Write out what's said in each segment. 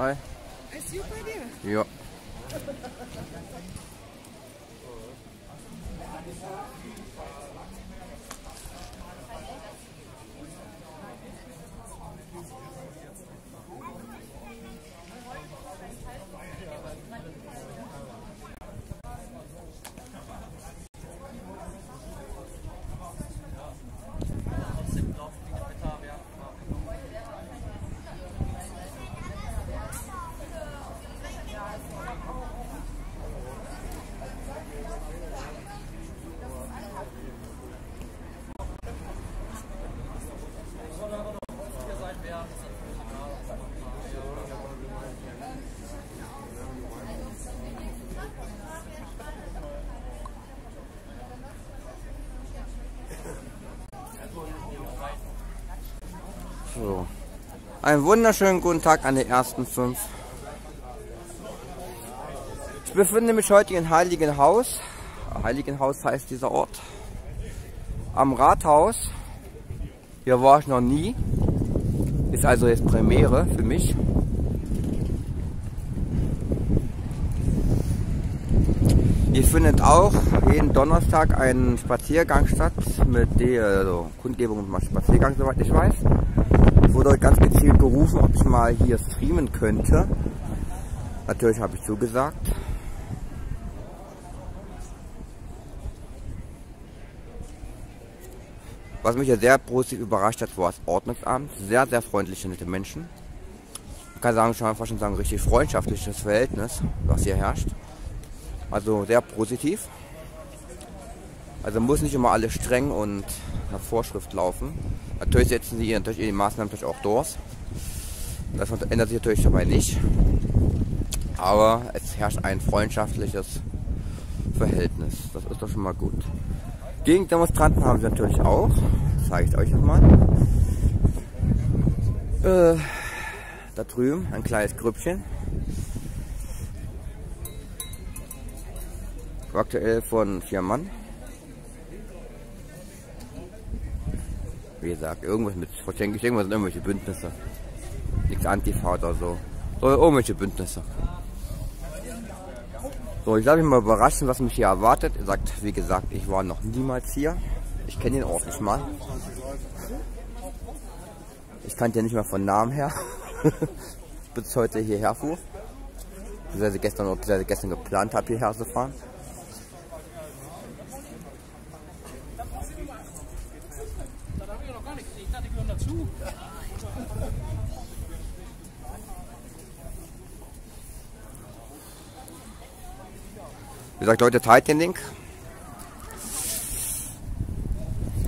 Hi. Ist gut bei dir? Ja. So. Einen wunderschönen guten Tag an die ersten fünf. Ich befinde mich heute in Heiligenhaus. Heiligenhaus heißt dieser Ort. Am Rathaus. Hier war ich noch nie. Ist also jetzt Premiere für mich. Hier findet auch jeden Donnerstag ein Spaziergang statt mit der also Kundgebung und Spaziergang, soweit ich weiß. Ich wurde ganz gezielt gerufen, ob ich mal hier streamen könnte. Natürlich habe ich zugesagt. Was mich ja sehr positiv überrascht hat, war das Ordnungsamt. Sehr, sehr freundliche, nette Menschen. Man kann sagen, schon fast schon sagen, richtig freundschaftliches Verhältnis, was hier herrscht. Also sehr positiv. Also muss nicht immer alles streng und nach Vorschrift laufen. Natürlich setzen sie natürlich die Maßnahmen natürlich auch durch. Das ändert sich natürlich dabei nicht. Aber es herrscht ein freundschaftliches Verhältnis. Das ist doch schon mal gut. Gegendemonstranten haben sie natürlich auch. Das zeige ich euch nochmal. Äh, da drüben ein kleines Grüppchen. Aktuell von vier Mann. Wie gesagt, irgendwas mit, ich denke, irgendwas sind irgendwelche Bündnisse. Nichts Antifa oder so. So, irgendwelche Bündnisse. So, ich lasse mich mal überraschen, was mich hier erwartet. Ihr sagt, wie gesagt, ich war noch niemals hier. Ich kenne den Ort nicht mal. Ich kannte ja nicht mal von Namen her. bis heute hierher fuhr. Beziehungsweise gestern, beziehungsweise gestern geplant habe, hierher zu fahren. Wie gesagt, Leute, teilt den Link.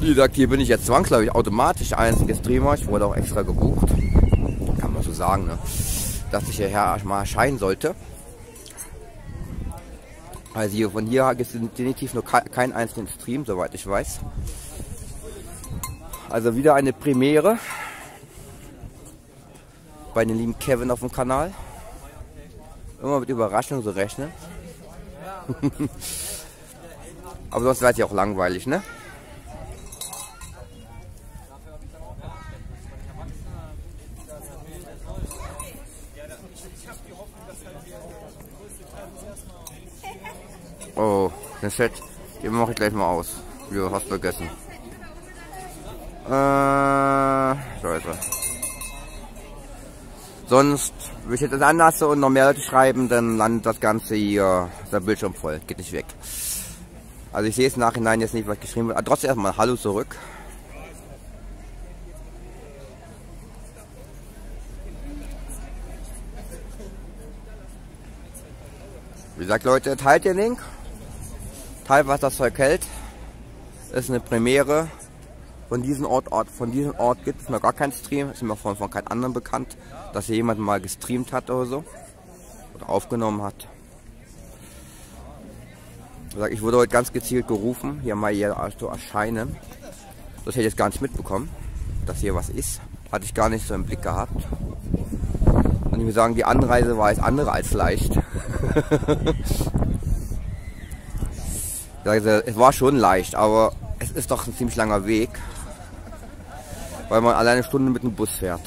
Wie gesagt, hier bin ich jetzt zwangsläufig automatisch der einzige Streamer. Ich wurde auch extra gebucht. Kann man so sagen, ne? dass ich hierher mal erscheinen sollte. Also hier, von hier gibt es definitiv nur keinen einzelnen Stream, soweit ich weiß. Also wieder eine Premiere bei den lieben Kevin auf dem Kanal. Immer mit Überraschungen so rechnen. Aber sonst wäre es ja auch langweilig, ne? Oh, das Set, den mache ich gleich mal aus. Ja, hast vergessen. Äh, Leute. Sonst, wenn ich jetzt das anlasse und noch mehr Leute schreiben, dann landet das Ganze hier, der Bildschirm voll, geht nicht weg. Also ich sehe es im Nachhinein jetzt nicht, was geschrieben wird. Aber trotzdem erstmal Hallo zurück. Wie gesagt Leute, teilt den Link. Teilt was das Zeug hält. Ist eine Premiere. Von diesem Ort, Ort, von diesem Ort gibt es noch gar keinen Stream. Ist mir von, von keinem anderen bekannt, dass hier jemand mal gestreamt hat oder so. Oder aufgenommen hat. Ich wurde heute ganz gezielt gerufen, hier mal hier zu erscheinen. Das hätte ich jetzt gar nicht mitbekommen, dass hier was ist. Hatte ich gar nicht so im Blick gehabt. Und ich muss sagen, die Anreise war jetzt andere als leicht. es war schon leicht, aber es ist doch ein ziemlich langer Weg weil man alleine eine Stunde mit dem Bus fährt.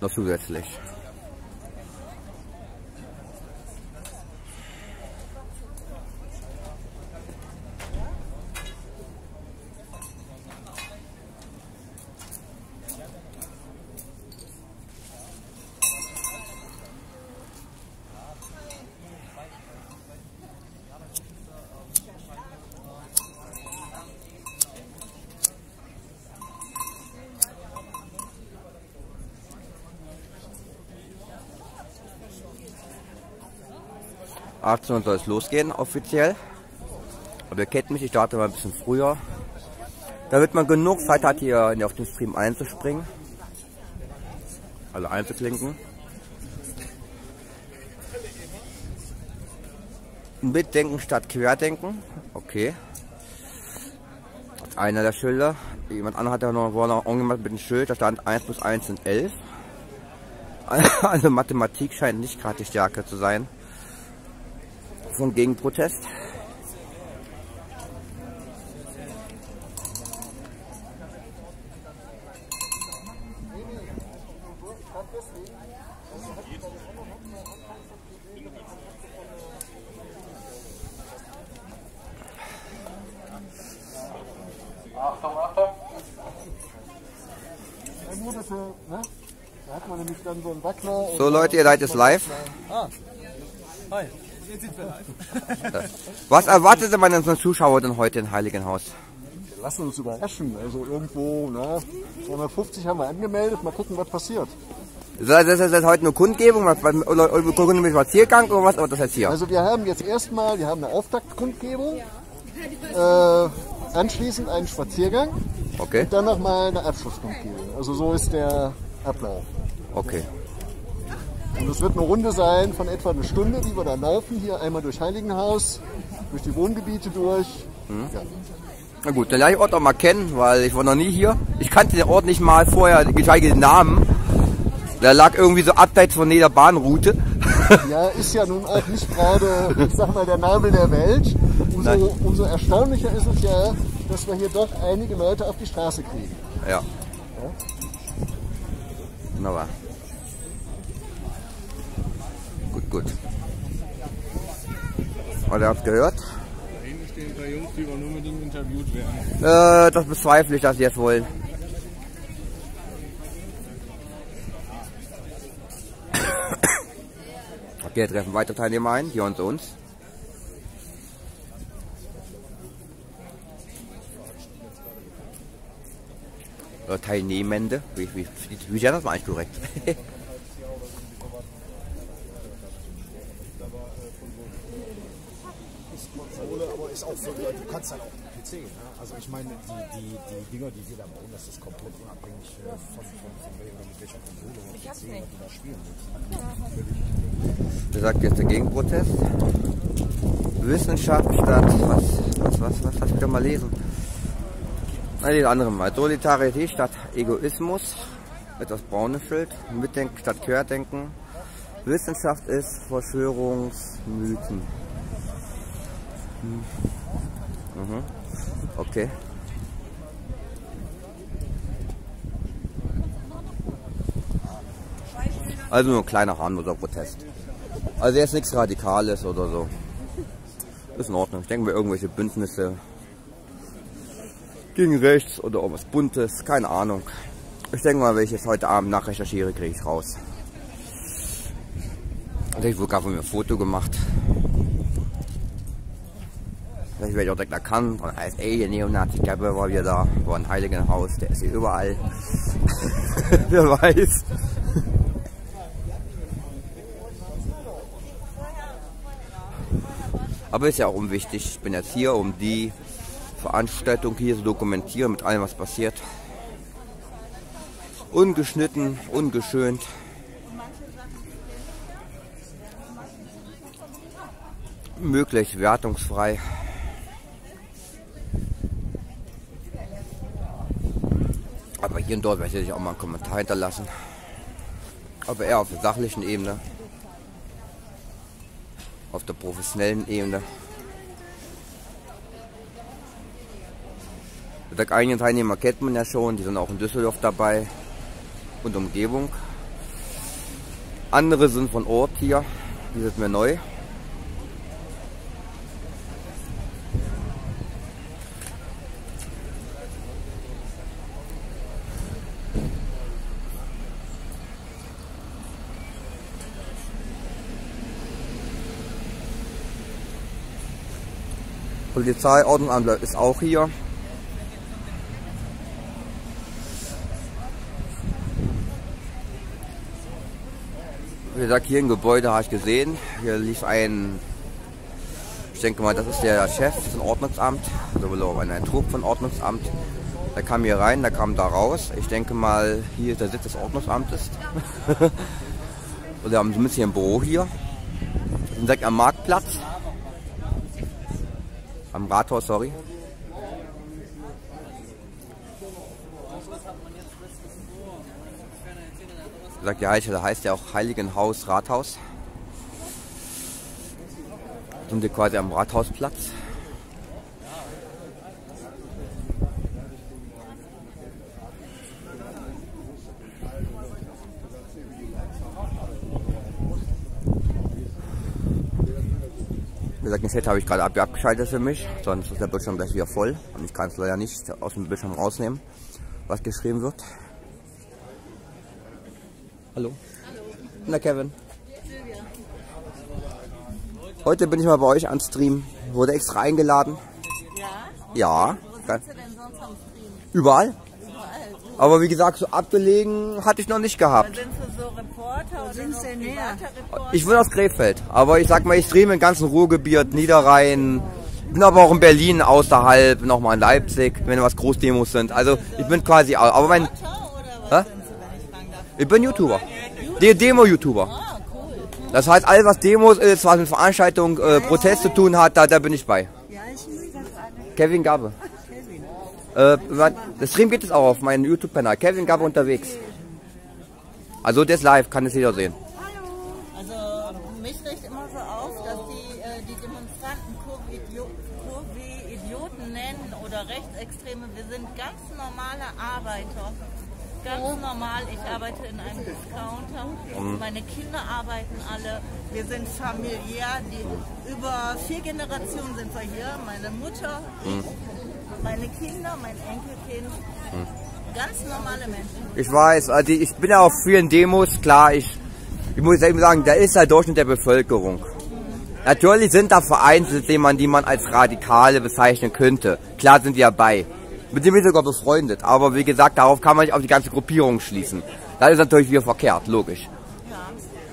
Noch zusätzlich. 18 Uhr soll es losgehen, offiziell. Aber ihr kennt mich, ich starte mal ein bisschen früher. Damit man genug Zeit hat, hier auf den Stream einzuspringen. Also einzuklinken. Mitdenken statt Querdenken. Okay. Einer der Schilder. Jemand anderer hat ja noch, war noch irgendjemand mit dem Schild, da stand 1 plus 1 sind 11. Also Mathematik scheint nicht gerade die Stärke zu sein von Gegenprotest. Achtung, Achtung. Ja, nur, dass er, ne? Da hat man nämlich dann so einen Wackler. So Leute, ihr seid jetzt live. Ah. Hi. Was erwartet denn meine Zuschauer denn heute in Heiligenhaus? Wir lassen uns überraschen. Also irgendwo, na, 250 haben wir angemeldet. Mal gucken, was passiert. Das ist das heute eine Kundgebung oder wir gucken mit Spaziergang oder was? Oder das jetzt hier? Also wir haben jetzt erstmal, wir haben eine Auftaktkundgebung, äh, anschließend einen Spaziergang okay. und dann nochmal eine Abschlusskundgebung. Also so ist der Ablauf. Okay. Und es wird eine Runde sein von etwa einer Stunde, die wir da laufen, hier einmal durch Heiligenhaus, durch die Wohngebiete durch. Mhm. Ja. Na gut, dann lerne ich den Ort auch mal kennen, weil ich war noch nie hier. Ich kannte den Ort nicht mal vorher, geschweige den Namen. Der lag irgendwie so abseits von jeder Bahnroute. Ja, ist ja nun auch nicht gerade, ich sag mal, der Nabel der Welt. Umso, umso erstaunlicher ist es ja, dass wir hier doch einige Leute auf die Straße kriegen. Ja. ja? Wunderbar. Gut, gut. Aber ihr habt gehört? Da hinten stehen ein Jungs, die unbedingt interviewt werden. Äh, das bezweifle ich, dass sie jetzt wollen. Okay, treffen weitere Teilnehmer ein, hier und uns. Oder Teilnehmende, wie, wie, wie, wie das mal eigentlich korrekt? für, du kannst dann auch PC. Ne? Also ich meine, die, die, die Dinger, die wir da bauen, das ist komplett unabhängig äh, von, von, von welcher Konsole oder PC, was du da spielen willst. Der sagt jetzt der Gegenprotest. Wissenschaft statt was, was, was, was, was wieder mal lesen. Nein, die anderen mal. Solidarität statt Egoismus. Etwas braunes Schild. Mitdenken statt Querdenken. Wissenschaft ist Verschwörungsmythen. Mhm. Okay. Also nur ein kleiner harmloser Protest. Also jetzt nichts Radikales oder so. Ist in Ordnung. Ich denke mir irgendwelche Bündnisse gegen rechts oder irgendwas Buntes. Keine Ahnung. Ich denke mal, wenn ich jetzt heute Abend nachrecherchiere, kriege ich raus. Ich wurde gerade von mir ein Foto gemacht. Vielleicht werde ich auch direkt erkannt. Und heißt, ey, der Neonazi-Gabbe war wieder da. War ein Heiligenhaus, der ist hier überall. Wer weiß. Aber ist ja auch unwichtig. Ich bin jetzt hier, um die Veranstaltung hier zu dokumentieren mit allem, was passiert. Ungeschnitten, ungeschönt. Möglich wertungsfrei. Aber hier und dort werde ich auch mal einen Kommentar hinterlassen. Aber eher auf der sachlichen Ebene. Auf der professionellen Ebene. Eigenen Teilnehmer kennt man ja schon, die sind auch in Düsseldorf dabei und Umgebung. Andere sind von Ort hier. Die sind mir neu. Polizei, Ordnungsamt ist auch hier. Wie gesagt, hier ein Gebäude habe ich gesehen. Hier lief ein, ich denke mal, das ist der Chef des Ordnungsamt, also ein Trupp von Ordnungsamt. Der kam hier rein, der kam da raus. Ich denke mal, hier ist der Sitz des Ordnungsamtes. Oder haben zumindest hier ein Büro hier. Wir sind direkt am Marktplatz. Am Rathaus, sorry. Sagt ja, da heißt ja auch Heiligenhaus Rathaus. Sind wir quasi am Rathausplatz. Wie gesagt, den Set habe ich gerade abgeschaltet für mich, sonst ist der Bildschirm gleich wieder voll. Und ich kann es leider nicht aus dem Bildschirm rausnehmen, was geschrieben wird. Hallo. Hallo. Na Kevin. Heute bin ich mal bei euch an Stream. Wurde extra eingeladen. Ja? Ja. Wo sitzt du denn sonst am Stream? Überall. Aber wie gesagt, so abgelegen hatte ich noch nicht gehabt. Sind Sie so Reporter oder sind Sie näher? Ich bin aus Krefeld, aber ich sag mal, ich streame im ganzen Ruhrgebiet, Niederrhein, bin aber auch in Berlin außerhalb, nochmal in Leipzig, wenn was Großdemos sind. Also ich bin quasi, aber mein, Hä? ich bin YouTuber, der Demo-YouTuber. Ah, cool. Das heißt, alles was Demos ist, was mit Veranstaltungen, äh, Protest zu tun hat, da, da bin ich bei. Ja, ich muss das an. Kevin Gabe. Äh, das Stream geht es auch auf meinem YouTube-Kanal. Kevin Gabe unterwegs. Also das live, kann es jeder sehen. Also mich riecht immer so auf, dass die, äh, die Demonstranten Kurve-Idioten nennen oder Rechtsextreme. Wir sind ganz normale Arbeiter. Ganz normal. Ich arbeite in einem Discounter. Meine Kinder arbeiten alle. Wir sind familiär. Die, über vier Generationen sind wir hier. Meine Mutter, ich, meine Kinder, mein Enkelkind. Ganz normale Menschen. Ich weiß, also ich bin ja auf vielen Demos, klar, ich, ich muss eben sagen, da ist der Durchschnitt der Bevölkerung. Natürlich sind da vereinzelt jemanden, die man als Radikale bezeichnen könnte. Klar sind ja bei. Mit dem bin ich sogar befreundet. Aber wie gesagt, darauf kann man nicht auf die ganze Gruppierung schließen. Das ist natürlich wieder verkehrt, logisch. Ja.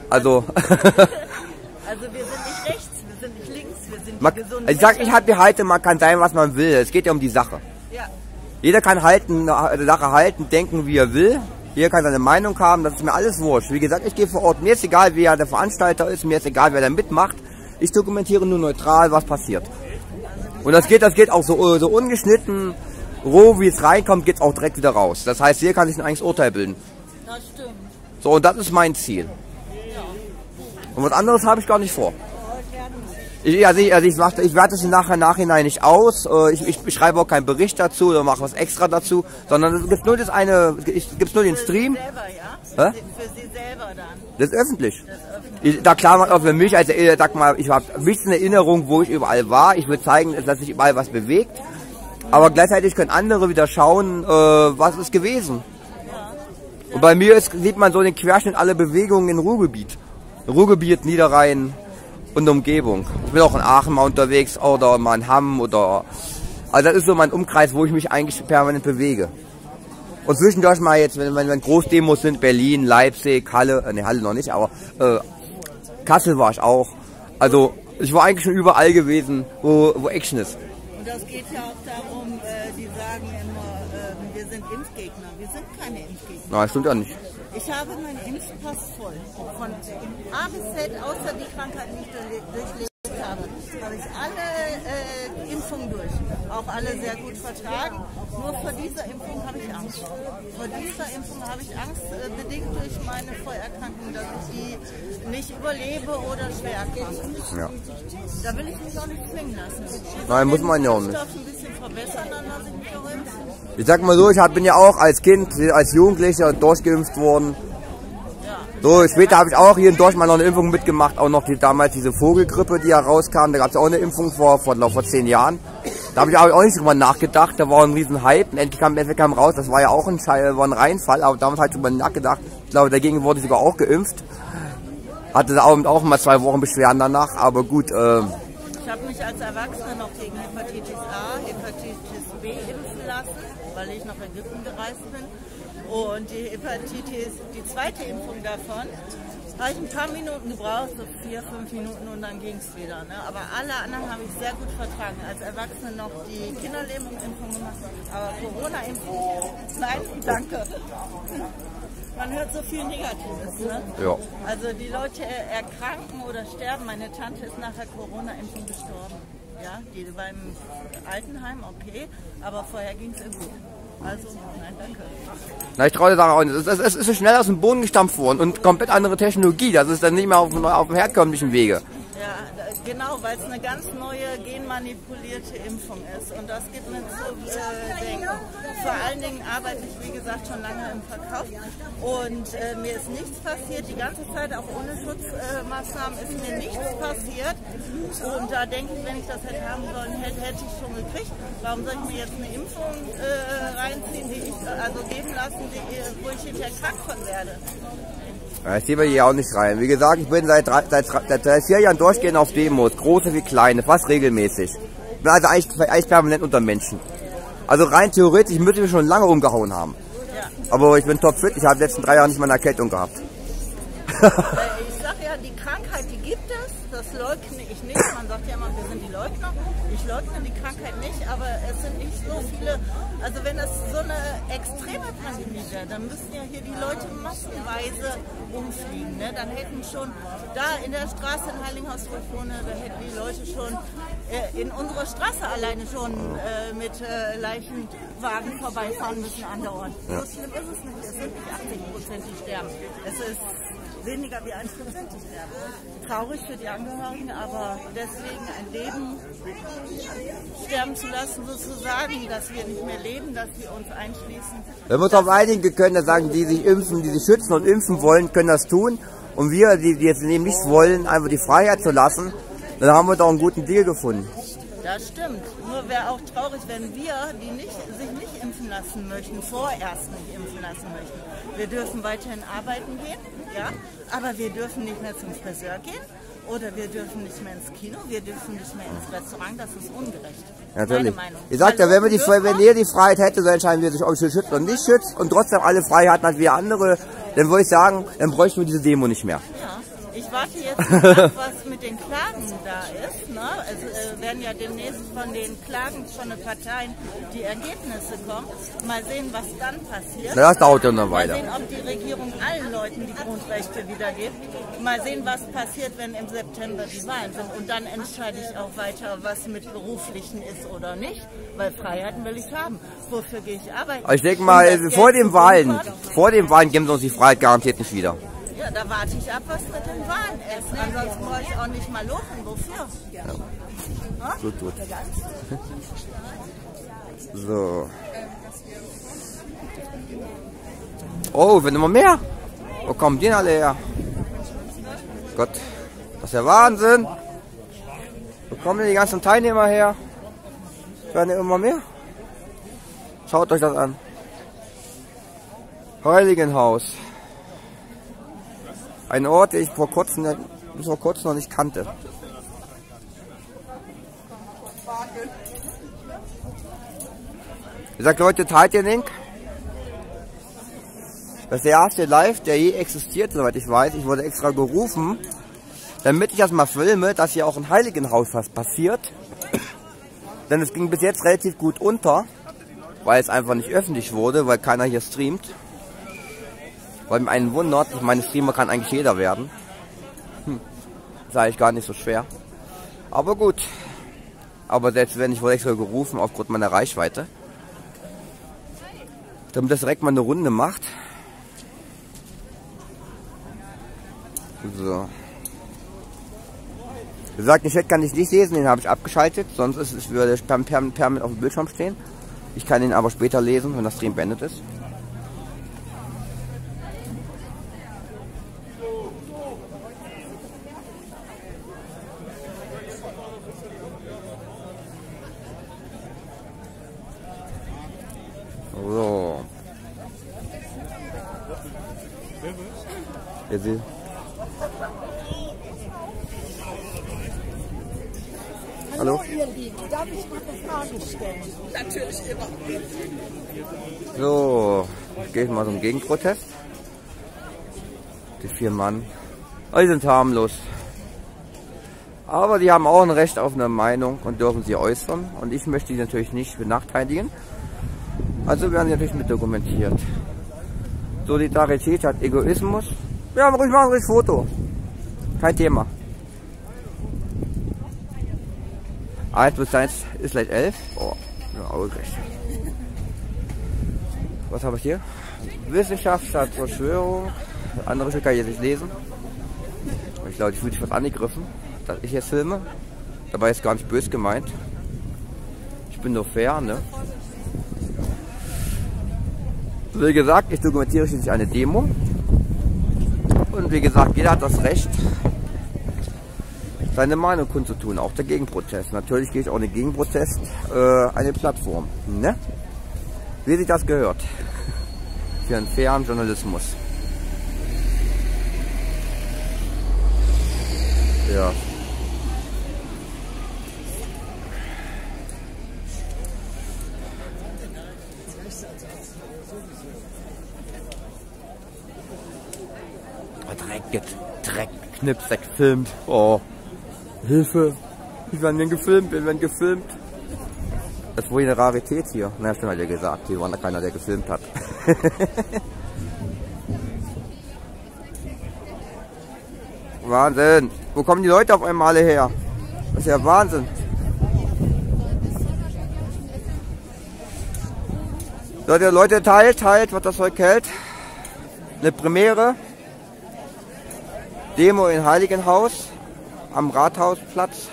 Also, Also wir sind man, ich sag, ich die Halte, man kann sein, was man will. Es geht ja um die Sache. Ja. Jeder kann halten, eine Sache halten, denken, wie er will. Jeder kann seine Meinung haben, das ist mir alles wurscht. Wie gesagt, ich gehe vor Ort. Mir ist egal, wer der Veranstalter ist, mir ist egal, wer da mitmacht. Ich dokumentiere nur neutral, was passiert. Und das geht, das geht auch so, so ungeschnitten, roh wie es reinkommt, geht auch direkt wieder raus. Das heißt, jeder kann sich ein eigenes Urteil bilden. Das stimmt. So, und das ist mein Ziel. Und was anderes habe ich gar nicht vor. Ich, also ich, also ich, mach, ich werte es nachher nachhinein nicht aus. Äh, Ich, ich schreibe auch keinen Bericht dazu oder mache was extra dazu, sondern es gibt nur das eine, es gibt nur den Stream. Selber, ja? Hä? Für Sie selber dann. Das ist öffentlich. Ich, da klar macht auch für mich, also ich sag mal, ich habe wichtig eine Erinnerung, wo ich überall war. Ich will zeigen, dass sich überall was bewegt. Aber gleichzeitig können andere wieder schauen, äh, was ist gewesen. Und bei mir ist, sieht man so den Querschnitt aller Bewegungen im Ruhrgebiet. Ruhrgebiet, Niederrhein und Umgebung. Ich bin auch in Aachen mal unterwegs oder mal in Hamm oder... Also das ist so mein Umkreis, wo ich mich eigentlich permanent bewege. Und zwischendurch mal jetzt, wenn, wenn, wenn Großdemos sind, Berlin, Leipzig, Halle, äh, ne Halle noch nicht, aber äh, Kassel war ich auch. Also ich war eigentlich schon überall gewesen, wo, wo Action ist. Und das geht ja auch darum, äh, die sagen immer, äh, wir sind Impfgegner. Wir sind keine Impfgegner. Na, stimmt ja nicht. Ich habe meinen Impfpass voll. Von A bis Z, außer die Krankheiten, die ich durchle- durchlebt habe, habe ich alle äh, Impfungen durch. Auch alle sehr gut vertragen. Nur vor dieser Impfung habe ich Angst. Vor dieser Impfung habe ich Angst, äh, bedingt durch meine Vorerkrankung, dass ich die nicht überlebe oder schwer erkranke. Ja. Da will ich mich auch nicht zwingen lassen. Nein, muss man ja auch nicht. Impfstoff ein bisschen verbessern, dann lasse ich mich auch impfen. Ich sag mal so, ich bin ja auch als Kind, als Jugendlicher durchgeimpft worden. So, später habe ich auch hier in Deutschland noch eine Impfung mitgemacht, auch noch die, damals diese Vogelgrippe, die herauskam. Da gab es auch eine Impfung vor, vor, vor, zehn Jahren. Da habe ich auch nicht drüber nachgedacht, da war ein riesen Hype. Und endlich kam, endlich kam raus, das war ja auch ein, Schei- war ein Reinfall, aber damals ich drüber nachgedacht. Ich glaube, dagegen wurde ich sogar auch geimpft. Hatte da auch, auch mal zwei Wochen Beschwerden danach, aber gut, äh, Ich habe mich als Erwachsene noch gegen Hepatitis B impfen lassen, weil ich nach Ägypten gereist bin. Und die Hepatitis, die zweite Impfung davon, habe ich ein paar Minuten gebraucht, so vier, fünf Minuten und dann ging es wieder. Ne? Aber alle anderen habe ich sehr gut vertragen. Als Erwachsene noch die Kinderlähmungsimpfung gemacht, aber Corona-Impfung, nein, danke. Man hört so viel Negatives. Ne? ja. Also die Leute erkranken oder sterben. Meine Tante ist nach der Corona-Impfung gestorben. Ja, die beim Altenheim, okay, aber vorher ging es ihr gut. Also, nein, danke. Na, ich traue der Sache auch nicht. Es, es, es ist so schnell aus dem Boden gestampft worden und komplett andere Technologie. Das ist dann nicht mehr auf, dem- auf dem herkömmlichen Wege. Ja, genau, weil es eine ganz neue genmanipulierte Impfung ist. Und das gibt mir zu äh, denken. Vor allen Dingen arbeite ich, wie gesagt, schon lange im Verkauf. Und äh, mir ist nichts passiert. Die ganze Zeit, auch ohne Schutzmaßnahmen, ist mir nichts passiert. Und da denke ich, wenn ich das hätte haben sollen, hätte, hätte ich schon gekriegt. Warum soll ich mir jetzt eine Impfung äh, reinziehen, die ich, also geben lassen, die, wo ich hinterher krank von werde? Ja, Ich sehe bei hier auch nicht rein. Wie gesagt, ich bin seit, drei, seit, seit, vier Jahren durchgehend auf Demos, große wie kleine, fast regelmäßig. Bin also eigentlich, eigentlich permanent unter Menschen. Also rein theoretisch müsste ich mich schon lange umgehauen haben. Aber ich bin topfit, ich habe die letzten drei Jahre nicht mal eine Erkältung gehabt. Äh, Ich sage ja, die Krankheit, die gibt es, das leugne ich nicht. Man sagt ja immer, wir sind die Leugner. Ich leugne die Krankheit nicht, aber es sind nicht so viele. Also wenn es so eine extreme Pandemie wäre, dann müssten ja hier die Leute massenweise umfliegen. Ne? Dann hätten schon da in der Straße in Heilinghaus, wohne, da hätten die Leute schon äh, in unserer Straße alleine schon äh, mit äh, Leichenwagen vorbeifahren müssen andauernd. So schlimm ist es nicht. Es sind nicht 80 Prozent, die sterben. Es ist weniger wie 1 Prozent, die sterben. Traurig für die Angehörigen, aber deswegen ein Leben sterben zu lassen, sozusagen, dass wir nicht mehr leben, dass wir uns einschließen. Wenn wir uns auf einigen können, dann sagen die, die sich impfen, die sich schützen und impfen wollen, können das tun. Und wir, die, die jetzt eben nicht wollen, einfach die Freiheit zu lassen, dann haben wir doch einen guten Deal gefunden. Das stimmt. Nur wäre auch traurig, wenn wir, die nicht, sich nicht impfen lassen möchten, vorerst nicht impfen lassen möchten. Wir dürfen weiterhin arbeiten gehen, ja, aber wir dürfen nicht mehr zum Friseur gehen oder wir dürfen nicht mehr ins Kino, wir dürfen nicht mehr ins Restaurant. Das ist ungerecht. Natürlich. Ich ja, wenn, wir die, wenn ihr die Freiheit hätte, so entscheiden wir sich, ob sie schützt oder nicht schützt und trotzdem alle Freiheiten hat wie andere, dann würde ich sagen, dann bräuchten wir diese Demo nicht mehr. Ja, ich warte jetzt ab, was mit den Klagen da ist. Ne? Es äh, werden ja demnächst von den Klagen von den Parteien die Ergebnisse kommen. Mal sehen, was dann passiert. Na, das dauert ja noch Mal weiter. sehen, ob die Regierung allen Leuten die Grundrechte wiedergibt. Mal sehen, was passiert, wenn im September die Wahlen sind. Und dann entscheide ich auch weiter, was mit Beruflichen ist oder nicht. Weil Freiheiten will ich haben. Wofür gehe ich arbeiten? Aber ich denke mal, vor den Wahlen, vor den Wahlen geben sie uns die Freiheit garantiert nicht wieder. Ja, da warte ich ab, was mit den Wahlen ist. Ansonsten brauche ich auch nicht mal lochen. Wofür? Gut, gut. So. Oh, wenn immer mehr. Wo kommen die denn alle her? Gott, das ist ja Wahnsinn. Wo kommen denn die ganzen Teilnehmer her? Werden ja immer mehr. Schaut euch das an. Heiligenhaus. Ein Ort, den ich vor kurzem, bis vor kurzem noch nicht kannte. Wie gesagt, Leute, teilt den Link. Das ist der erste Live, der je existiert, soweit ich weiß. Ich wurde extra gerufen, damit ich das mal filme, dass hier auch im Heiligenhaus was passiert. Denn es ging bis jetzt relativ gut unter, weil es einfach nicht öffentlich wurde, weil keiner hier streamt. Weil mir einen wundert, ich meine, Streamer kann eigentlich jeder werden. Hm. Ist eigentlich gar nicht so schwer. Aber gut. Aber selbst wenn ich wurde extra gerufen aufgrund meiner Reichweite, damit das direkt mal eine Runde macht. So. Wie gesagt, den Chat kann ich nicht lesen, den habe ich abgeschaltet, sonst ist es würde per, per, per auf dem Bildschirm stehen. Ich kann ihn aber später lesen, wenn das Stream beendet ist. So. Ihr seht. Hallo? Ihr Lieben, darf ich mal eine Frage stellen? Natürlich immer. So, geht mal zum Gegenprotest. Die vier Mann. Oh, die sind harmlos. Aber die haben auch ein Recht auf eine Meinung und dürfen sie äußern. Und ich möchte die natürlich nicht benachteiligen. Also werden sie natürlich mit dokumentiert. Solidarität hat Egoismus. Ja, ruhig machen ruhig Foto. Kein Thema. 1 plus 1 ist gleich 11. Oh, ja, auch recht. Was habe ich hier? Wissenschaft statt Verschwörung. Andere Stücke kann ich jetzt nicht lesen. Ich glaube, ich fühle mich was angegriffen, dass ich jetzt filme. Dabei ist gar nicht böse gemeint. Ich bin nur fair, ne? Wie gesagt, ich dokumentiere schließlich eine Demo. Und wie gesagt, jeder hat das Recht, seine Meinung kundzutun, auch der Gegenprotest. Natürlich gehe ich auch in den Gegenprotest äh, eine Plattform. Ne? Wie sich das gehört. Für einen fairen Journalismus. Ja. Dreck, Knipsack gefilmt. Oh, Hilfe. Wir werden gefilmt, wir werden gefilmt. Das ist wohl eine Rarität hier. Na, stimmt, hat ja gesagt. Hier war da keiner, der gefilmt hat. Wahnsinn. Wo kommen die Leute auf einmal her? Das ist ja Wahnsinn. Leute, Leute, teilt, teilt, was das Zeug hält. Eine Premiere. Demo in Heiligenhaus am Rathausplatz.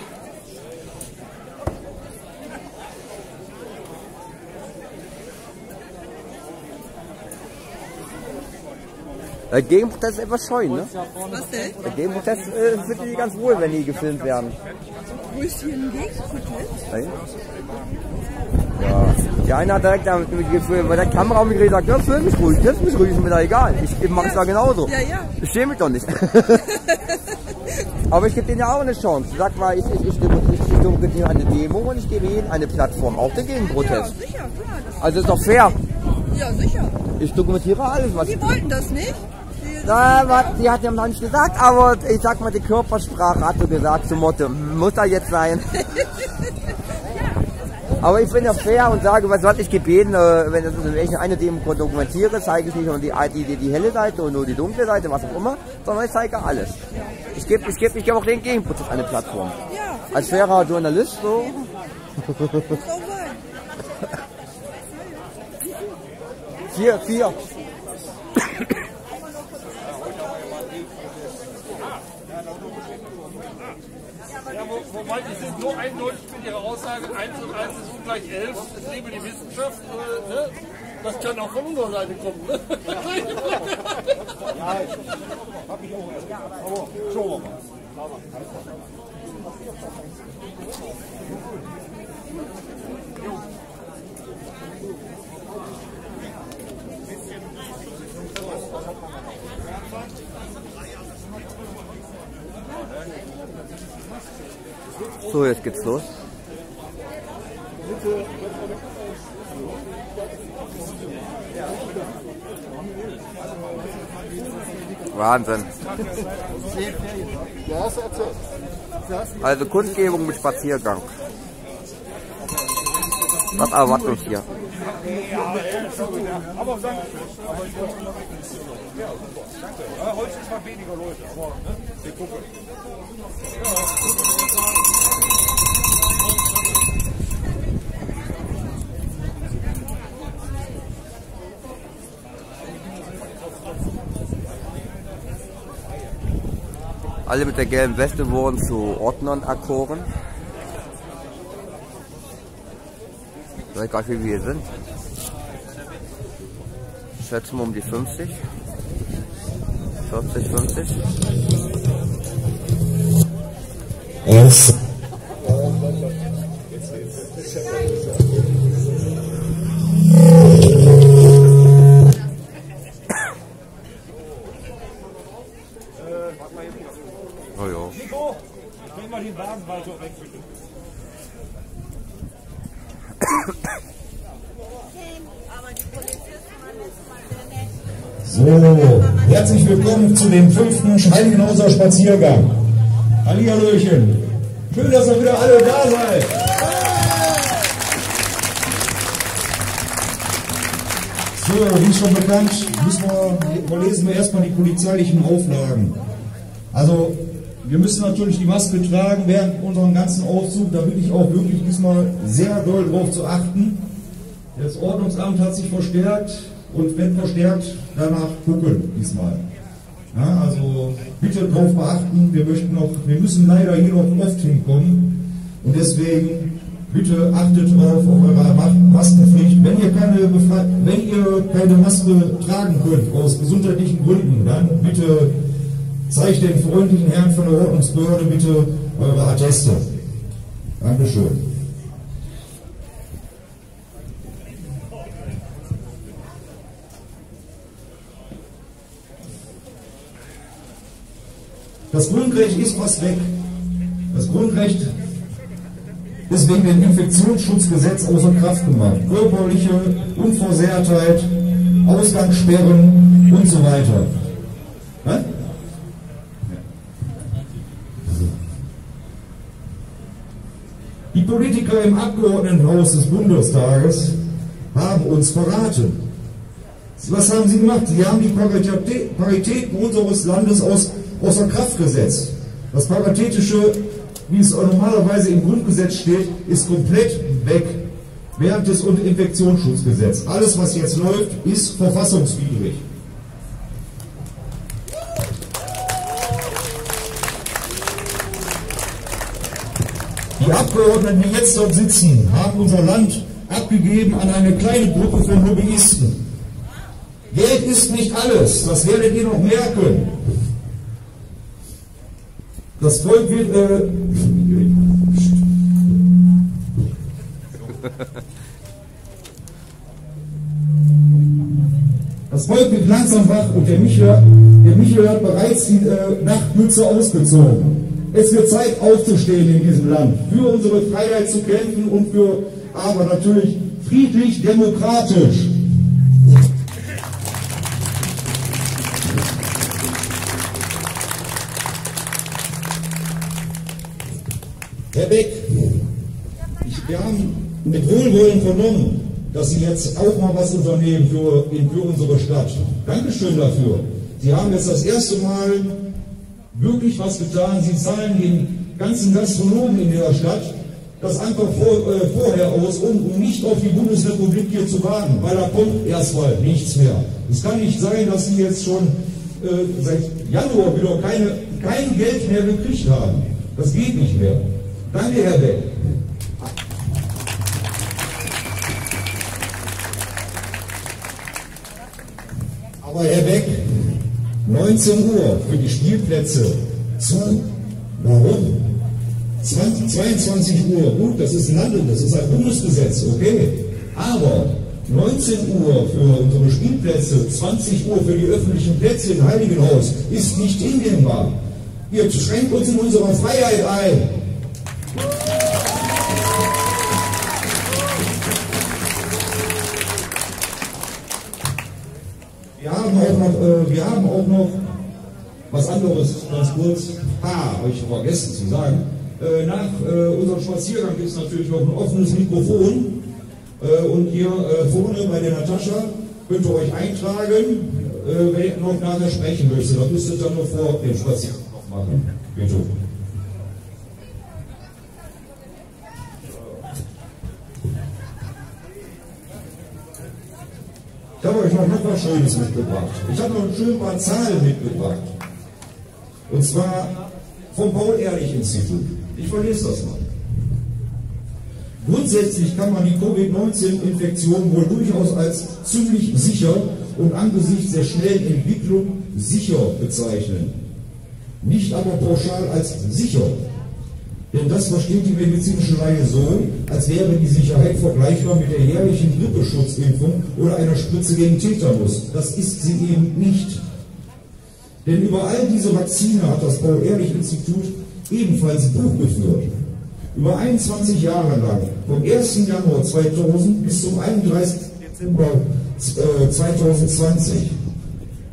Der Gegenprotest ist etwas scheu, ne? Was denn? Der Gegenprotest äh, finde ich ganz wohl, wenn die gefilmt werden. Wo ist hier ein Gegenprotest? Nein? Ja. Die eine hat direkt bei der Kamera mir gesagt, ja, film mich ruhig, jetzt mich ruhig, ist mir da egal. Ich, ich mache es da genauso. Ja, ja. Ich schäme mich doch nicht. Aber ich gebe denen ja auch eine Chance. Sag mal, ich, ich, ich, ich, ich dokumentiere eine Demo und ich gebe ihnen eine Plattform, auch den Ja, Gegenprotest. sicher, klar. Also ist doch fair. ja, sicher. Ich dokumentiere alles, was Die wollten das nicht. Na, was, die hat ja noch nicht gesagt, aber ich sag mal, die Körpersprache hat so gesagt, zum Motto, muss da jetzt sein. aber ich bin ja fair und sage, was soll ich gebeten, äh, wenn, das, wenn ich eine Demo dokumentiere, zeige ich nicht nur die, die, die, die helle Seite und nur die dunkle Seite, was auch immer, sondern ich zeige alles. Ich gebe ich geb, ich geb auch den Gegenprozess eine Plattform. ja, Als fairer Journalist so. muss auch sein. Vier, vier. Wobei, die sind so eindeutig mit ihrer Aussage, 1 und 1 ist ungleich 11, es lebe die Wissenschaft. Äh, ne? Das kann auch von unserer Seite kommen. Ne? So, jetzt geht's los. Wahnsinn. Ja. Also Kundgebung mit Spaziergang. Was erwartet uns hier? Ja, heute ist mal weniger Leute, aber ne? wir gucken. Alle mit der gelben Weste wurden zu Ordnern erkoren. Ich weiß gar nicht, wie wir hier sind. Schätzen wir um die 50. 40, 50. Elf. Zu dem fünften Heiligenhauser Spaziergang. Hallihallöchen. Schön, dass ihr wieder alle da seid. So, wie schon bekannt, müssen wir, überlesen wir erstmal die polizeilichen Auflagen. Also, wir müssen natürlich die Maske tragen während unserem ganzen Aufzug. Da bitte ich auch wirklich diesmal sehr doll drauf zu achten. Das Ordnungsamt hat sich verstärkt und wenn verstärkt danach gucken diesmal. Ja, also bitte darauf beachten, wir möchten noch, wir müssen leider hier noch oft hinkommen und deswegen bitte achtet darauf auf eure Maskenpflicht. Wenn ihr keine wenn ihr keine Maske tragen könnt aus gesundheitlichen Gründen, dann bitte zeigt den freundlichen Herrn von der Ordnungsbehörde bitte eure Atteste. Dankeschön. Das Grundrecht ist was weg. Das Grundrecht ist wegen dem Infektionsschutzgesetz außer Kraft gemacht. Körperliche Unversehrtheit, Ausgangssperren und so weiter. Ja? Die Politiker im Abgeordnetenhaus des Bundestages haben uns verraten. Was haben sie gemacht? Sie haben die Paritäten unseres Landes aus außer Kraft gesetzt. Das Paritätische, wie es normalerweise im Grundgesetz steht, ist komplett weg während des Infektionsschutzgesetzes. Alles, was jetzt läuft, ist verfassungswidrig. Die Abgeordneten, die jetzt dort sitzen, haben unser Land abgegeben an eine kleine Gruppe von Lobbyisten. Geld ist nicht alles, das werdet ihr noch merken. Das Volk wird. Äh, das Volk wird langsam wach und der Michel, der Michel hat bereits die äh, Nachtmütze ausgezogen. Es wird Zeit aufzustehen in diesem Land, für unsere Freiheit zu kämpfen und für, aber natürlich friedlich, demokratisch. Herr Beck, wir haben mit Wohlwollen vernommen, dass Sie jetzt auch mal was unternehmen für, für unsere Stadt. Dankeschön dafür. Sie haben jetzt das erste Mal wirklich was getan. Sie zahlen den ganzen Gastronomen in der Stadt das einfach vor, äh, vorher aus, um, um, nicht auf die Bundesrepublik hier zu warten, weil da kommt erstmal nichts mehr. Es kann nicht sein, dass Sie jetzt schon äh, seit Januar wieder keine, kein Geld mehr gekriegt haben. Das geht nicht mehr. Danke, Herr Beck. Aber Herr Beck, 19 Uhr für die Spielplätze zu. Warum? 20, 22 Uhr, gut, das ist ein Land, das ist ein Bundesgesetz, okay. Aber 19 Uhr für unsere Spielplätze, 20 Uhr für die öffentlichen Plätze im Heiligenhaus ist nicht hinnehmbar. Ihr schränkt uns in unserer Freiheit ein. Wir haben auch noch, äh, wir haben auch noch was anderes, ganz kurz. Ha, habe ich vergessen zu sagen. Äh, nach äh, unserem Spaziergang gibt es natürlich noch ein offenes Mikrofon. Äh, und hier äh, vorne bei der Natascha könnt ihr euch eintragen, äh, wer noch nachher sprechen möchte. Das müsst ihr dann noch vor dem Spaziergang noch machen. Bitte. Ich habe euch noch etwas Schönes mitgebracht. Ich habe noch ein schön paar Zahlen mitgebracht. Und zwar vom Paul-Ehrlich-Institut. Ich verlese das mal. Grundsätzlich kann man die Covid-19-Infektion wohl durchaus als ziemlich sicher und angesichts der schnellen Entwicklung sicher bezeichnen. Nicht aber pauschal als sicher. Denn das versteht die medizinische Laie so, als wäre die Sicherheit vergleichbar mit der jährlichen Grippeschutzimpfung oder einer Spritze gegen Tetanus. Das ist sie eben nicht. Denn über all diese Vakzine hat das Paul-Ehrlich-Institut ebenfalls Buch geführt. Über 21 Jahre lang vom 1. Januar 2000 bis zum 31. Dezember 2020.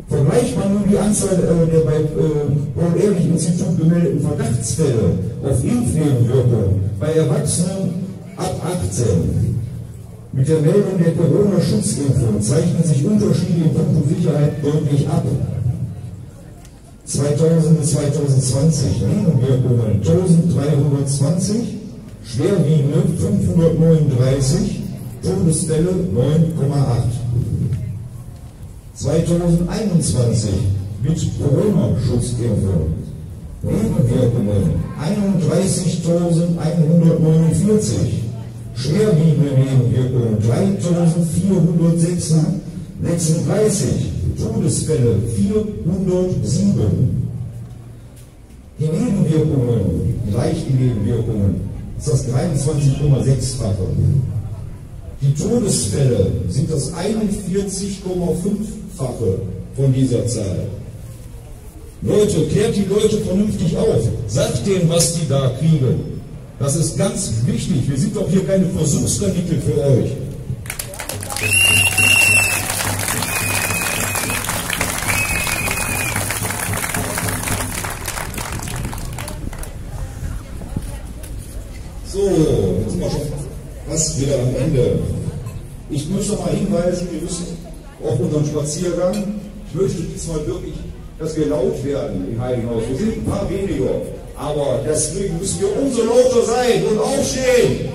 Vergleicht man nun die Anzahl äh, der bei äh, Paul-Ehrlich-Institut gemeldeten Verdachtsfälle auf Impfnebenwirkungen bei Erwachsenen ab 18 mit der Meldung der Corona-Schutzimpfung zeichnen sich Unterschiede in puncto Sicherheit deutlich ab. 2000 bis 2020 Nebenwirkungen 1320, schwerwiegende 539, Todesfälle 9,8. 2021 mit Corona-Schutzimpfung Nebenwirkungen 31.149, schwerwiegende Nebenwirkungen 3.436, Todesfälle 407. Die Nebenwirkungen, die leichten Nebenwirkungen, ist das 23,6-fache. Die Todesfälle sind das 41,5-fache von dieser Zahl. Leute, klärt die Leute vernünftig auf. Sagt denen, was die da kriegen. Das ist ganz wichtig. Wir sind doch hier keine Versuchskaninchen für euch. So, jetzt sind wir schon fast wieder am Ende. Ich möchte noch mal hinweisen, wir müssen auf unseren Spaziergang, ich möchte diesmal wirklich, dass wir laut werden im Heiligenhaus. Wir sind ein paar weniger, aber deswegen müssen wir umso lauter sein und aufstehen.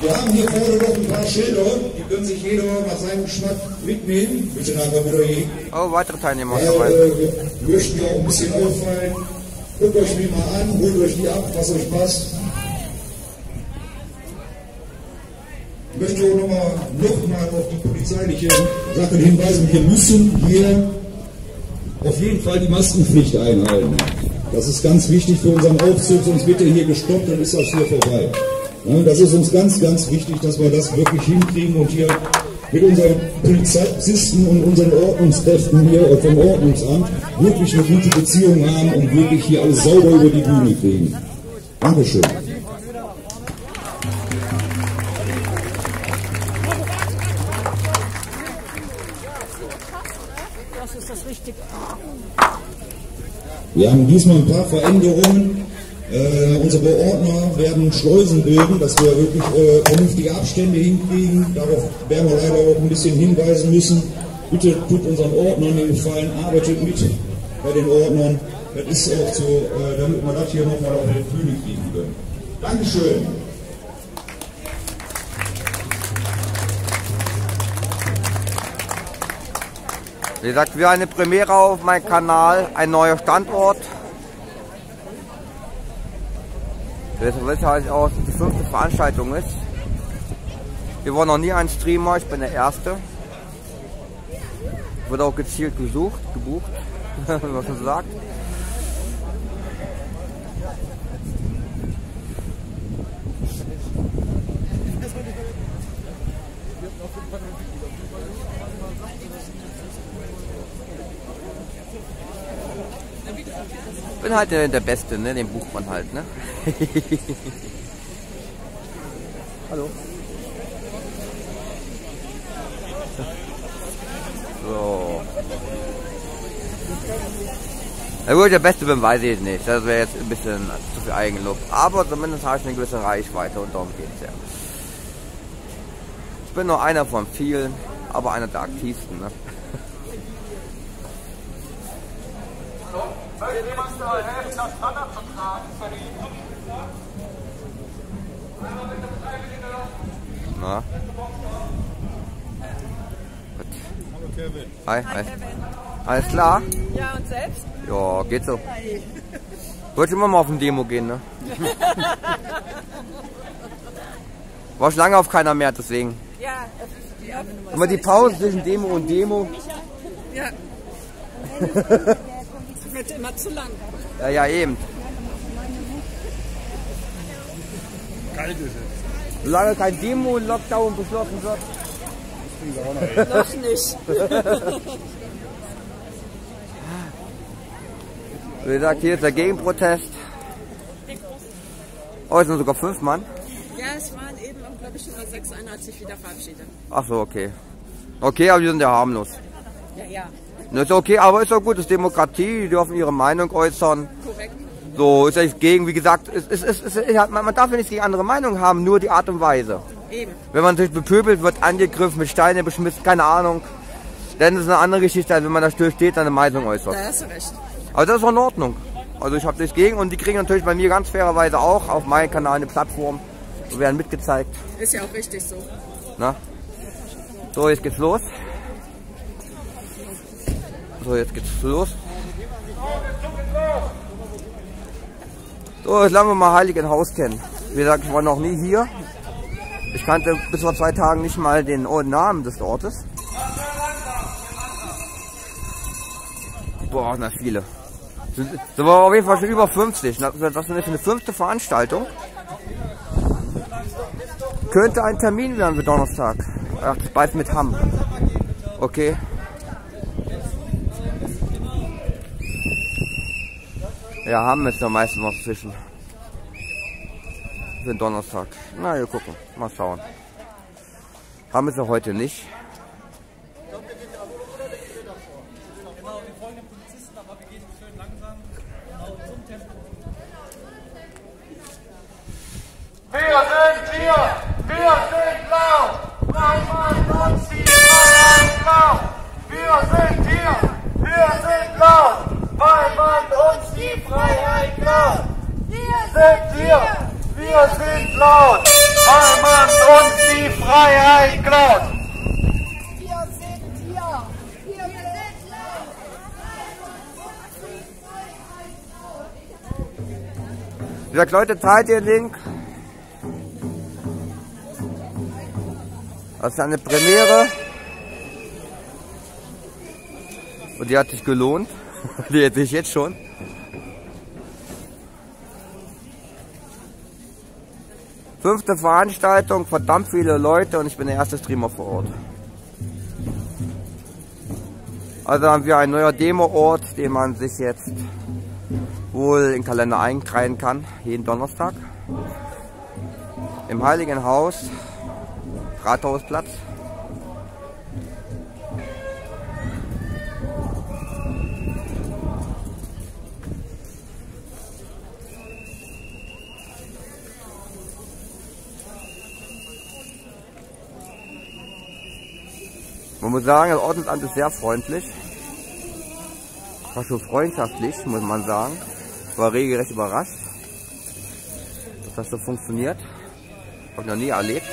Wir haben hier vorne noch ein paar Schilder, die können sich jeder nach seinem Geschmack mitnehmen. Bitte nachher wieder hier. Oh, weitere Teilnehmer Äh, wir möchten ja auch ein bisschen auffallen. Guckt euch die mal an, holt euch die ab, was euch passt. Ich möchte auch nochmal noch mal auf die polizeiliche Sache hinweisen. Wir müssen hier auf jeden Fall die Maskenpflicht einhalten. Das ist ganz wichtig für unseren Aufzug, sonst wird er hier gestoppt, dann ist das hier vorbei. Das ist uns ganz, ganz wichtig, dass wir das wirklich hinkriegen und hier mit unseren Polizisten und unseren Ordnungskräften hier vom Ordnungsamt wirklich eine gute Beziehung haben und wirklich hier alles sauber über die Bühne kriegen. Dankeschön. Das ist das Richtige. Wir haben diesmal ein paar Veränderungen. Äh, unsere Ordner werden Schleusen bilden, dass wir wirklich äh, vernünftige Abstände hinkriegen. Darauf werden wir leider auch ein bisschen hinweisen müssen. Bitte tut unseren Ordnern den Gefallen, arbeitet mit bei den Ordnern. Das ist auch so, äh, damit wir das hier nochmal auf die Bühne kriegen können. Dankeschön. Wie gesagt, wir eine Premiere auf meinem Kanal, ein neuer Standort. Das wird halt auch die fünfte Veranstaltung ist. Wir waren noch nie ein Streamer, ich bin der Erste. Wird auch gezielt gesucht, gebucht, wie man sagt. Bin halt der, der Beste, ne? Den bucht man halt, ne? Hallo. So. Na gut, der Beste bin, weiß ich nicht. Das wäre jetzt ein bisschen zu viel Eigenlob. Aber zumindest habe ich eine gewisse Reichweite und darum geht es ja. Ich bin nur einer von vielen, aber einer der aktivsten. Ne? Na? Gut. Hi, hi. Alles klar? Ja, und selbst? Ja, geht so. Wollte immer mal auf ein Demo gehen, ne? War schon lange auf keiner mehr, deswegen. Ja. ja. Immer die Pause zwischen Demo und Demo. ja. wird immer zu lang. Ja, ja, eben. Kalt ist es. Solange kein Demo-Lockdown beschlossen wird. Noch nicht. Wie gesagt, hier ist der Gegenprotest. Oh, es sind sogar fünf Mann. Ja, es waren eben, glaube ich, nur sechs. Einer hat sich wieder verabschiedet. Ach so, okay. Okay, aber die sind ja harmlos. Ja, ja, Das ist okay, aber ist doch gut, das ist Demokratie, die dürfen ihre Meinung äußern. korrekt. So, ist ja nichts gegen, wie gesagt, es, es, es, es, es, man darf ja nichts gegen andere Meinung haben, nur die Art und Weise. Eben. Wenn man sich bepöbelt wird, angegriffen, mit Steinen beschmissen, keine Ahnung, dann ist es eine andere Geschichte, als wenn man da still steht, seine Meinung äußert. Da hast du recht. Aber das ist auch in Ordnung. Also ich habe nichts gegen und die kriegen natürlich bei mir ganz fairerweise auch auf meinem Kanal eine Plattform und werden mitgezeigt. Ist ja auch richtig so. Na? So, jetzt geht's los. So, jetzt geht's los. So, jetzt lernen wir mal Heiligenhaus kennen. Wie gesagt, ich war noch nie hier. Ich kannte bis vor zwei Tagen nicht mal den Namen des Ortes. Boah, na viele. Sind wir auf jeden Fall schon über 50. Das ist eine fünfte Veranstaltung. Könnte ein Termin werden für Donnerstag. Ach, beißt mit Hamm. Okay. Ja, Hamm ist ja meistens noch zwischen. Für den Donnerstag. Na, wir gucken. Mal schauen. Hamm ist ja heute nicht. Wir sind hier, wir sind laut, weil man uns die Freiheit klaut. Wir sind hier, wir sind laut, weil man uns die Freiheit klaut. Wir sind hier, wir sind laut, weil man uns die Freiheit klaut. Wir sind hier. Wir sind laut. Wie gesagt, Leute, teilt den Link. Das ist eine Premiere. Und die hat sich gelohnt. Die hätte ich jetzt schon. Fünfte Veranstaltung, verdammt viele Leute und ich bin der erste Streamer vor Ort. Also haben wir ein neuer Demo-Ort, den man sich jetzt wohl in den Kalender einkreien kann, jeden Donnerstag. Im Heiligen Haus, Rathausplatz. Man muss sagen, das Ordnungsamt ist sehr freundlich. War schon freundschaftlich, muss man sagen. War regelrecht überrascht, dass das so funktioniert. Habe ich noch nie erlebt.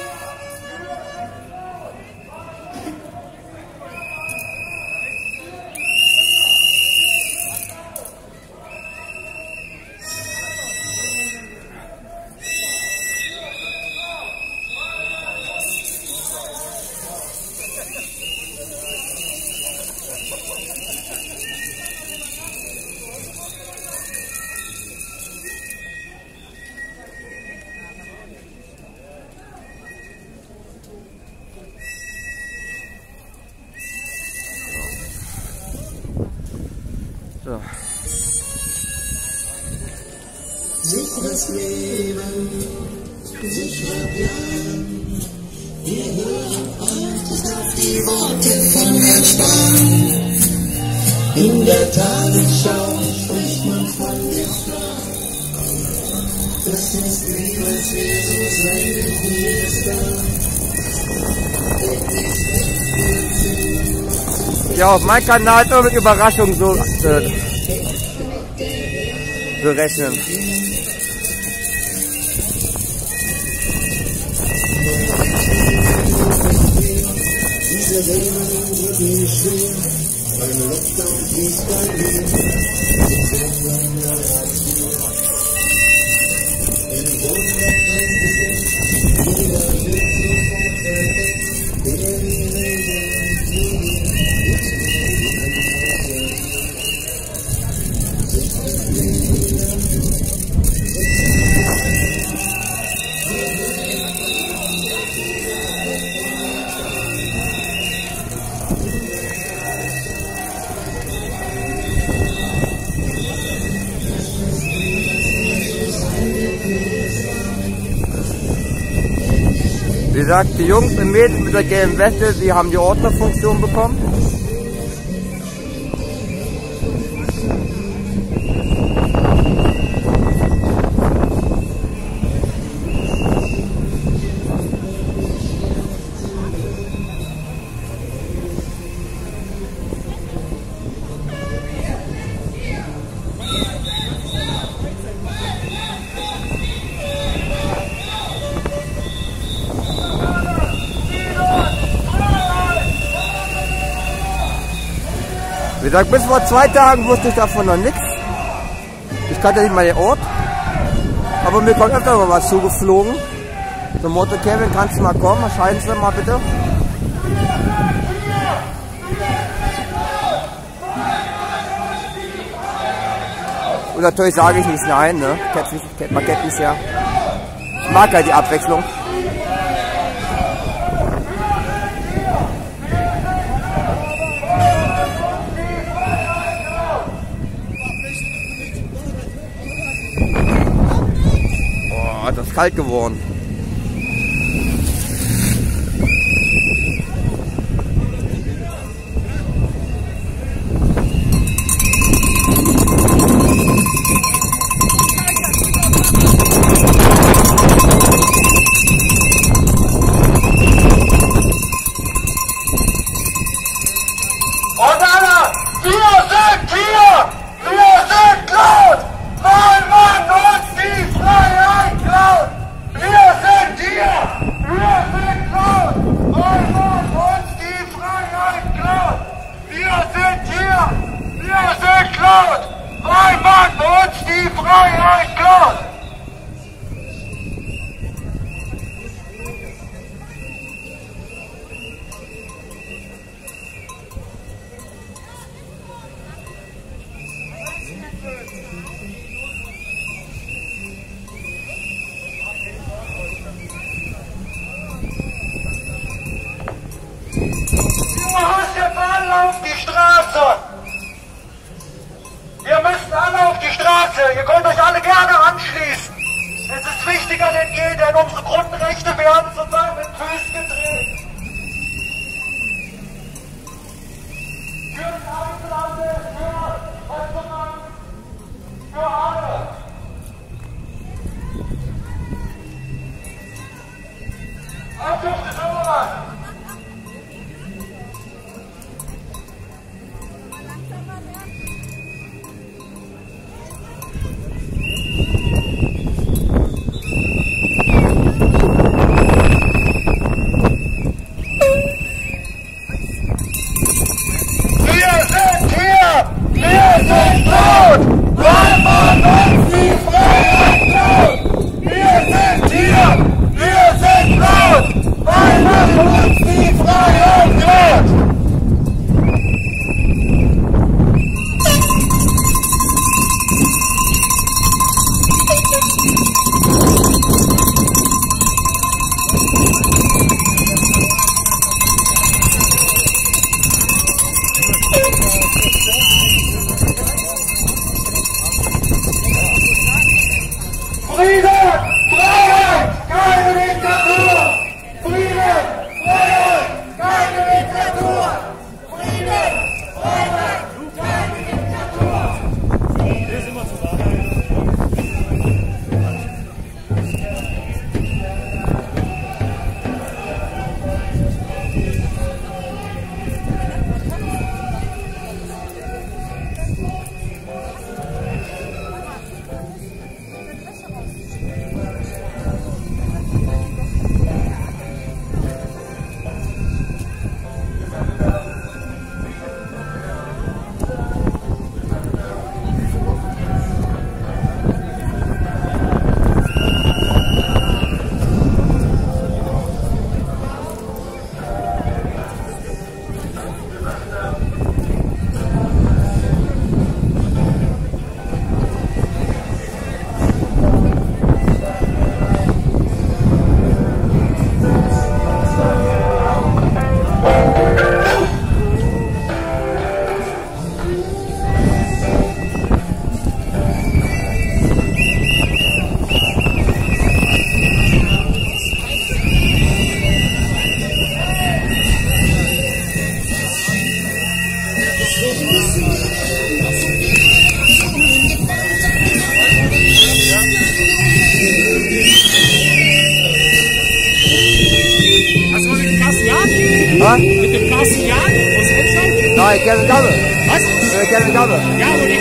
Sicheres Leben, sicherer Plan. Wir hören öfters auf die Worte von Herrn Spahn. In der Tagesschau spricht man von Gefahr. Das ist wie, als wir so sein wie es da. Ja, auf meinem Kanal nur mit Überraschungen so äh, berechnen. Diese Regeln gesagt, die Jungs und Mädels mit der gelben Weste, die haben die Ordnerfunktion bekommen. Gesagt, bis vor zwei Tagen wusste ich davon noch nichts. Ich kannte nicht mal den Ort. Aber mir kommt öfter mal was zugeflogen. So Motto, Kevin, kannst du mal kommen? Erscheinen Sie mal bitte. Und natürlich sage ich nicht nein, ne? Man kennt mich ja. Ich mag halt die Abwechslung. Boah, das ist kalt geworden. Und alle, wir sind hier! Wir sind laut! Weil man uns die Freiheit klaut! Wir sind hier! Wir sind laut! Weil man uns die Freiheit klaut! Wir sind hier! Wir sind laut! Weil man uns die Freiheit klaut! Musst jetzt alle auf die Straße! Ihr müsst alle auf die Straße! Ihr könnt euch alle gerne anschließen! Es ist wichtiger denn je, denn unsere Grundrechte werden zurzeit mit Füßen gedreht! Für die Einzelhandel, für Restaurants, alle! Auf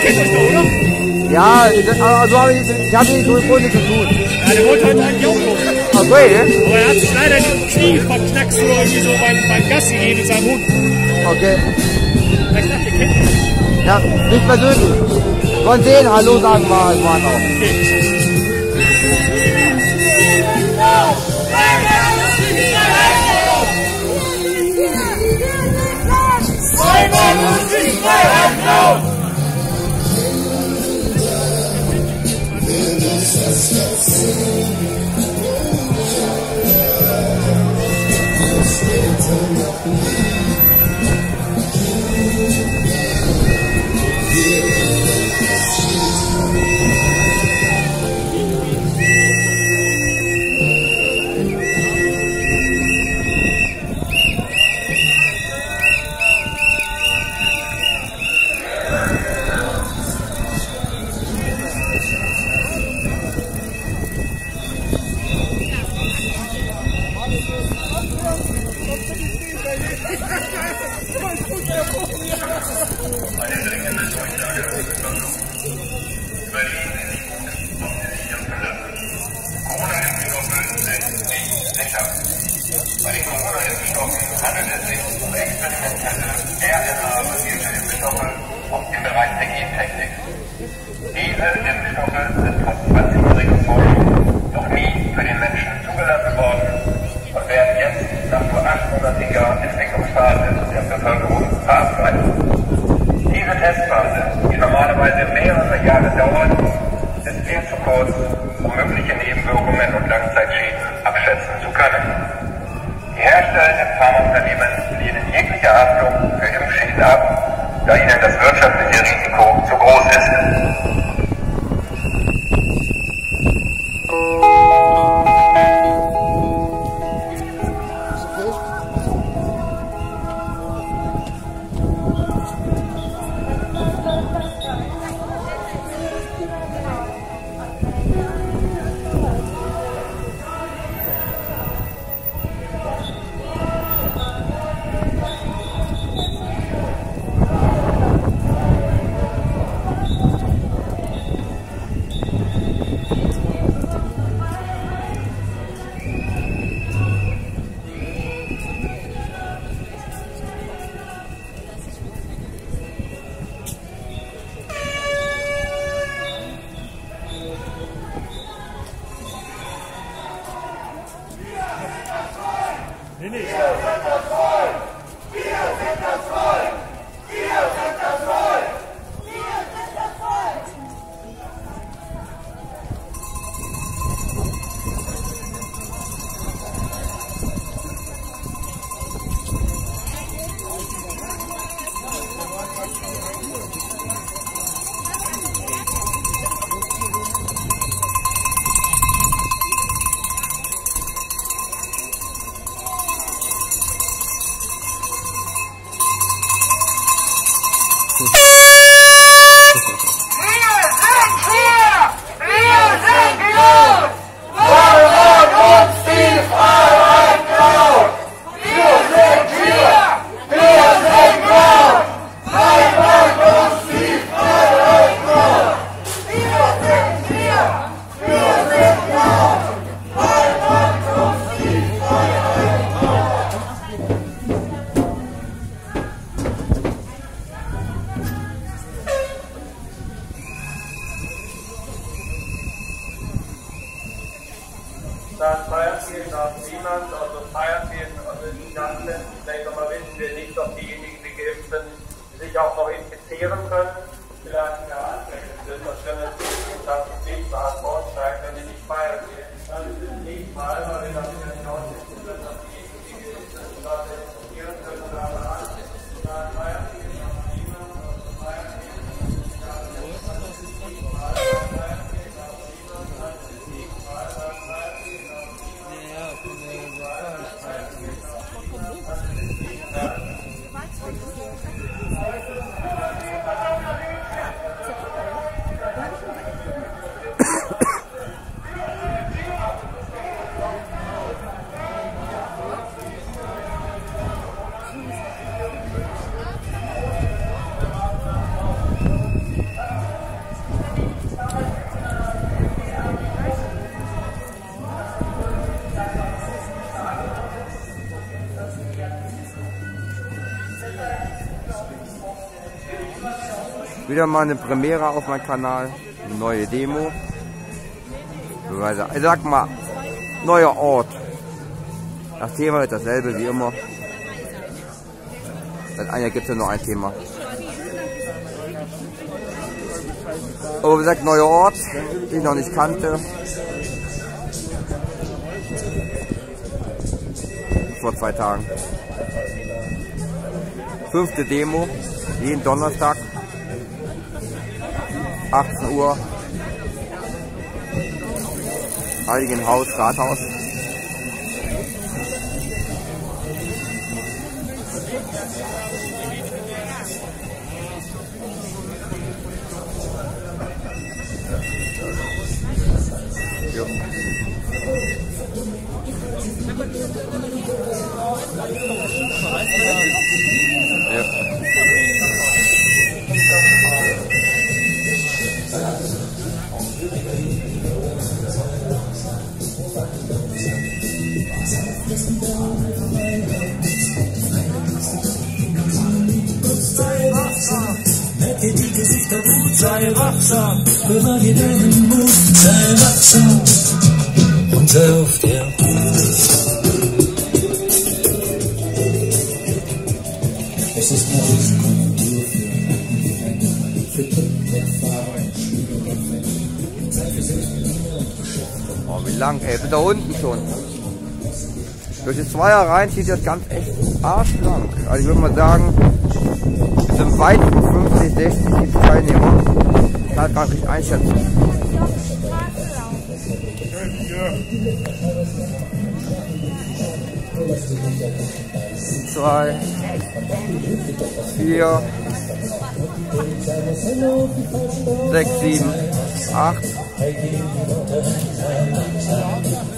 kennt euch doch, oder? Ja, also habe ich, ich habe nichts mit Freunde zu tun. Ja, der wollte heute eigentlich auch noch. Okay, ne? Aber er hat sich leider die Knie verknackst oder irgendwie so beim, beim Gassi gehen mit seinem Hund. Okay. Ich dachte, ihr kennt ihn. Ja, nicht persönlich. Von denen Hallo sagen wir halt mal auch. Bei Das Feierspiel darf niemand, also Feierspiel, also die ganzen, vielleicht nochmal wissen wir nicht, ob diejenigen, die geimpft sind, sich auch noch infizieren können. Vielleicht ja ansteckend sind, das können Wieder mal eine Premiere auf meinem Kanal. Eine neue Demo. Ich sag mal, neuer Ort. Das Thema ist dasselbe wie immer. Seit einem Jahr gibt es ja nur ein Thema. Aber wie gesagt, neuer Ort, den ich noch nicht kannte. Vor zwei Tagen. Fünfte Demo, jeden Donnerstag. 18 Uhr. Heiligenhaus, Rathaus. Rein zieht das ganz echt arschlang. Also ich würde mal sagen, es sind weit über 50, 60 die Teilnehmer. Ich kann gar nicht einschätzen. Zwei, vier, sechs, sieben, acht,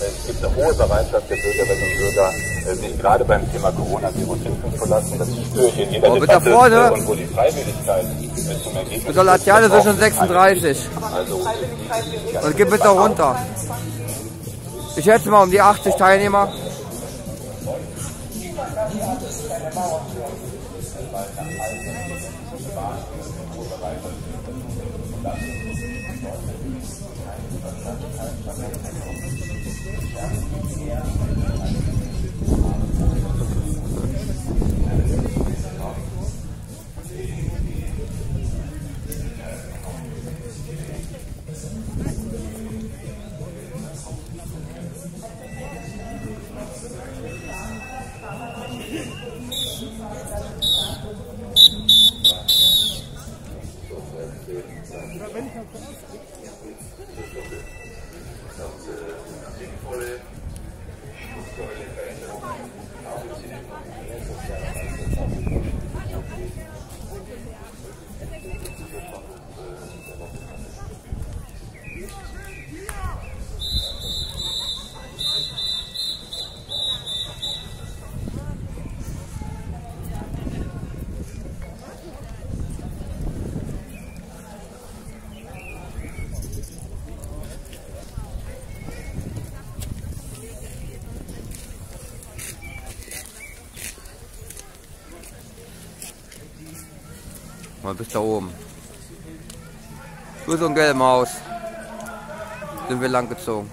es gibt eine hohe Bereitschaft der Bürgerinnen und Bürger, äh, sich gerade beim Thema Coronavirus impfen zu lassen. Das spüre ich in jeder da Debatte. vorne. äh, Und wo die Freiwilligkeit äh, zum Ergebnis Mit der Laterne kommt, zwischen 36. Also, Und gib bitte runter. Ich schätze mal um die 80 Teilnehmer. Bis da oben. Nur so ein gelbe Maus. Sind wir lang gezogen.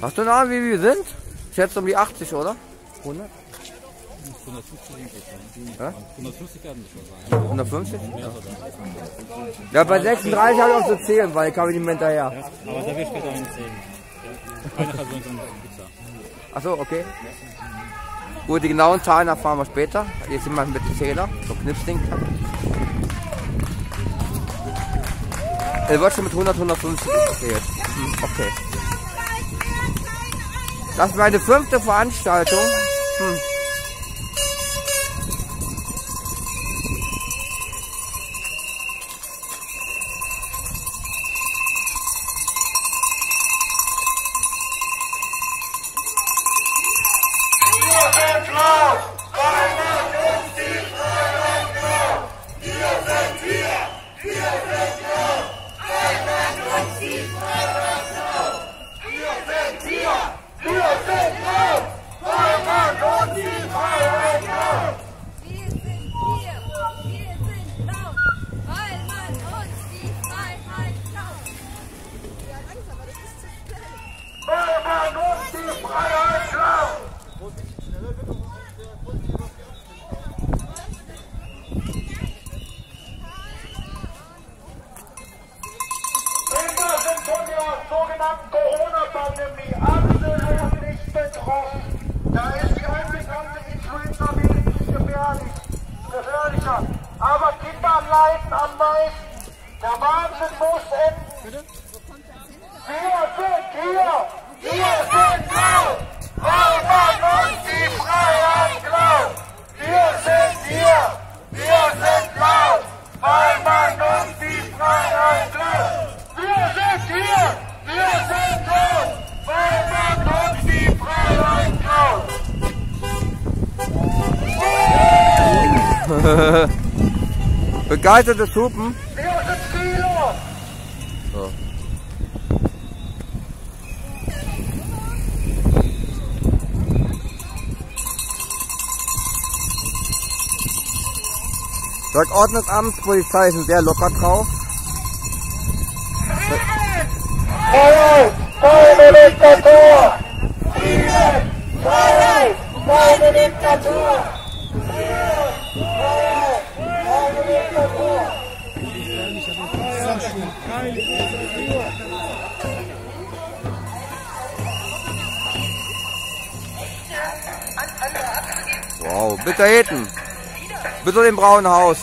Hast du eine Ahnung, wie wir sind? Ich schätze um die 80, oder? 100? 150 eigentlich. Ja? 150 werden es schon sein. 150? Ja, bei 36 habe ich auch zu zählen, weil ich kam nicht mehr hinterher. Aber da ich später zählen. Ja. Eine Person ist eine Pizza. Achso, okay. Gut, die genauen Zahlen erfahren wir später. Jetzt sind wir mit dem Zähler, so Knipsding. Er wird schon mit 100, 150 gezählt. Hm, okay. Das ist meine fünfte Veranstaltung. Hm. davon nämlich absolut nicht betroffen. Da ist die unbekannte Influenza wesentlich gefährlicher. Aber Kinder leiden am meisten. Der Wahnsinn muss enden. Hier, hier, hier! Begeisterte Hupen. Sind Kilo. So. Das Ordnungsamtspolizei ist sehr locker drauf. Freiheit, keine Diktatur! Frieden, Freiheit, keine Diktatur! Wow, bitte hinten. Bitte im braunen Haus.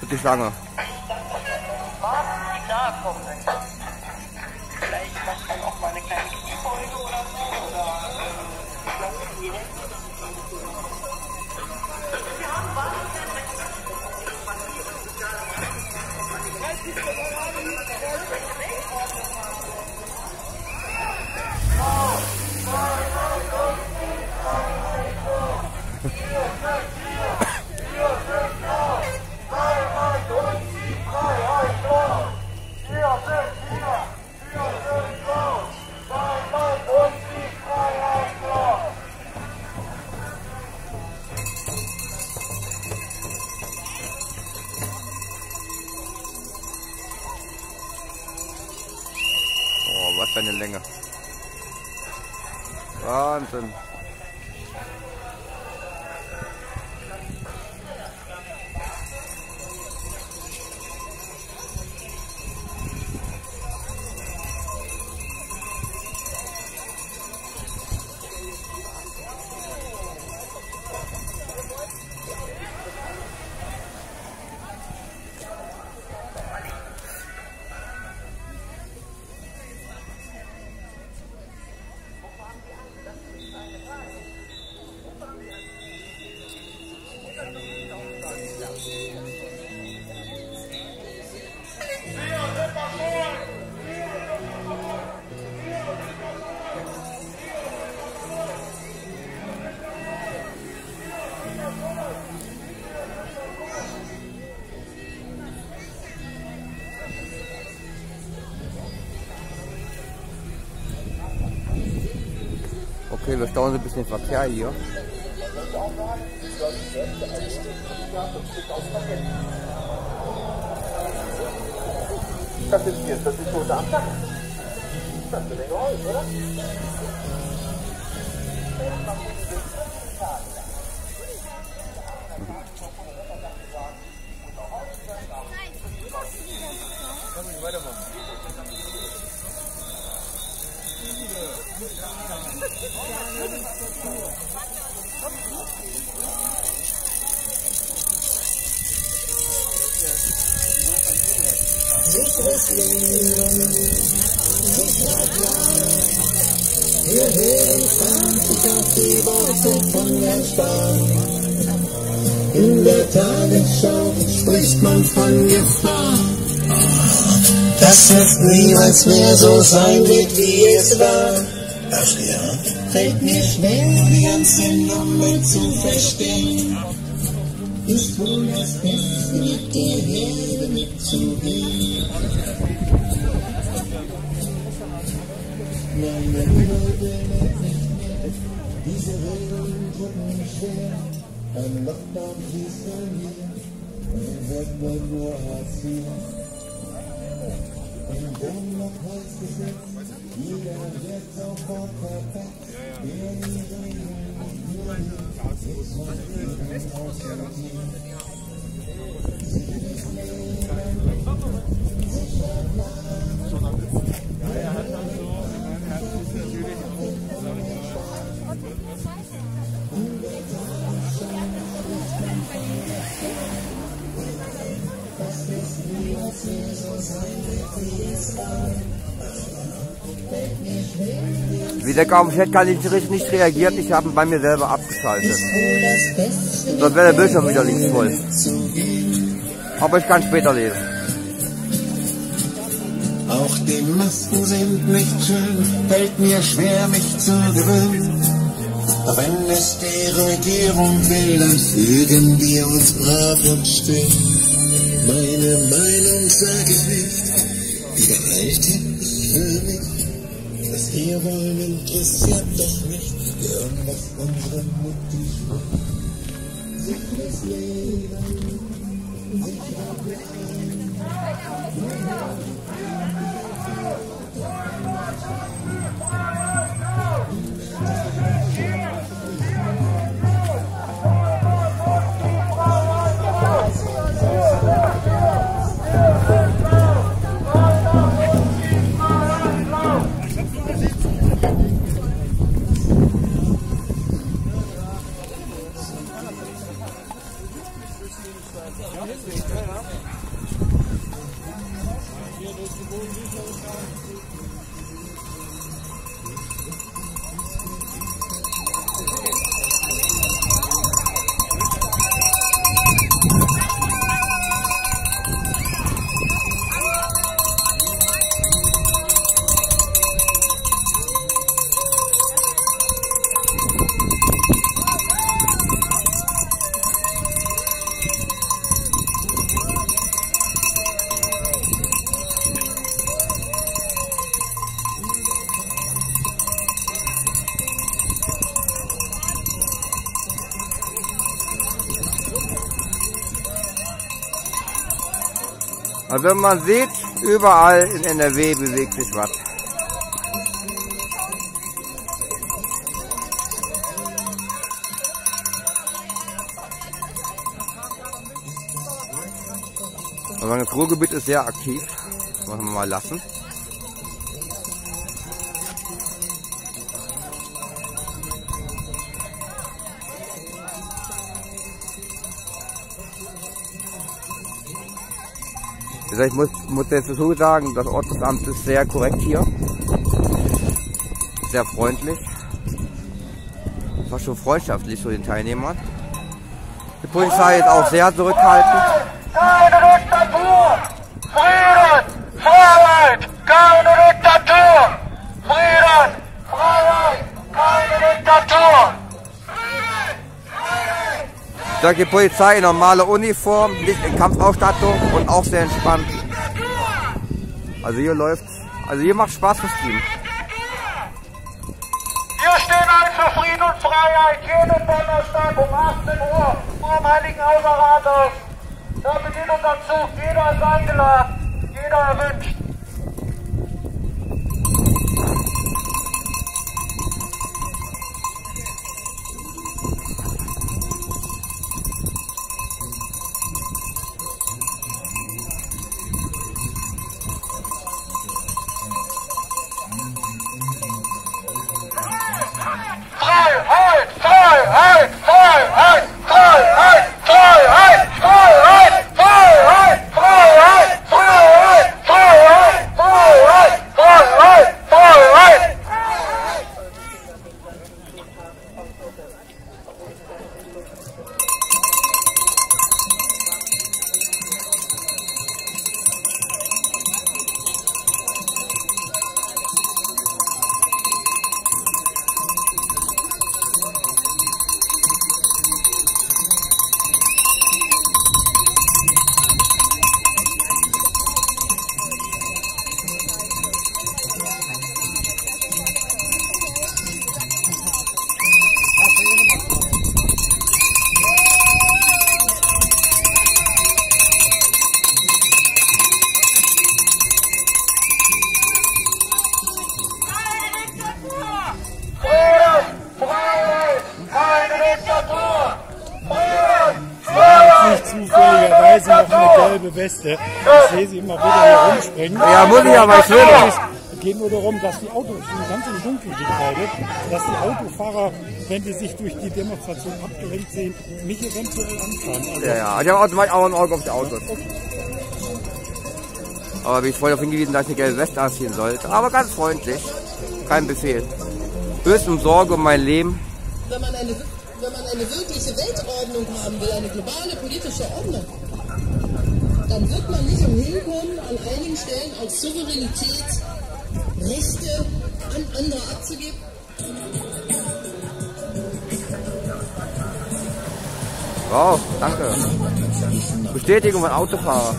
Bitte Schlange. Okay, wir stauen so ein bisschen Verkehr hier. Das ist jetzt, das ist so Samstag. Das ist eine Menge Holz, oder? Spricht man von Gefahr. Dass es niemals mehr so sein wird, wie es war. Ach ja. Fällt mir schwer, die ganze Nummer zu verstehen. Ist wohl das Beste, mit der Herde mitzugehen. Nein, wenn Leute diese Regeln drücken schwer. Ein Lockdown hieß er und wird wohl nur Hartz IV. Und dann noch Holzgesetz, jeder wird sofort perfekt. Wer die Regeln nicht will, ist von ihnen aussortiert. Der auf Chat kann ich nicht, nicht reagiert, ich habe bei mir selber abgeschaltet. Sonst wäre der Bildschirm wieder links voll. Aber ich kann später lesen. Auch die Masken sind nicht schön, fällt mir schwer, mich zu gewöhnen. Aber wenn es die Regierung will, dann fügen wir uns brav und still. Meine Meinung sag ich nicht, die behalte ich für mich. Wir wollen interessiert doch nicht, gern was unsere Mutti macht. Sicheres Leben, Also man sieht, überall in NRW bewegt sich was. Also das Ruhrgebiet ist sehr aktiv. Das machen wir mal lassen. Also ich muss, muss jetzt dazu sagen, das Ordnungsamt ist sehr korrekt hier. Sehr freundlich. Fast schon freundschaftlich zu den Teilnehmern. Die Polizei ist auch sehr zurückhaltend. Keine Diktatur! Frieden! Freiheit! Keine Diktatur! Da die Polizei in normaler Uniform, nicht in Kampfausstattung und auch sehr entspannt. Also hier läuft, also hier macht Spaß fürs Team. Wir stehen ein für Frieden und Freiheit jeden Donnerstag um 18 Uhr vor dem Heiligen Hauser Rathaus. Da beginnt unser Zug. Jeder ist eingeladen. Jeder erwünscht. Demonstration abgelenkt sehen, mich eventuell anfahren. Also, Ja, ja, ich habe automatisch auch ein Auge auf die Autos. Aber wie ich vorher darauf hingewiesen, dass ich eine gelbe Weste anziehen sollte. Aber ganz freundlich. Kein Befehl. Höchstens Sorge um mein Leben. Wenn man, eine, wenn man eine wirkliche Weltordnung haben will, eine globale politische Ordnung, dann wird man nicht umhin kommen, an einigen Stellen auch Souveränität, Rechte an andere abzugeben. Wow, danke. Bestätigung von Autofahrer.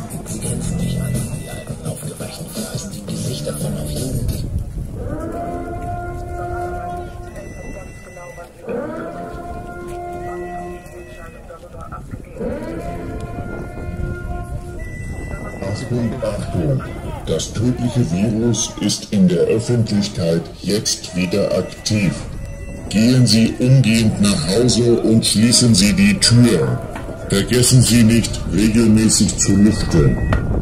Achtung, Achtung! Das tödliche Virus ist in der Öffentlichkeit jetzt wieder aktiv. Gehen Sie umgehend nach Hause und schließen Sie die Tür. Vergessen Sie nicht, regelmäßig zu lüften.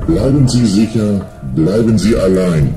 Bleiben Sie sicher, bleiben Sie allein.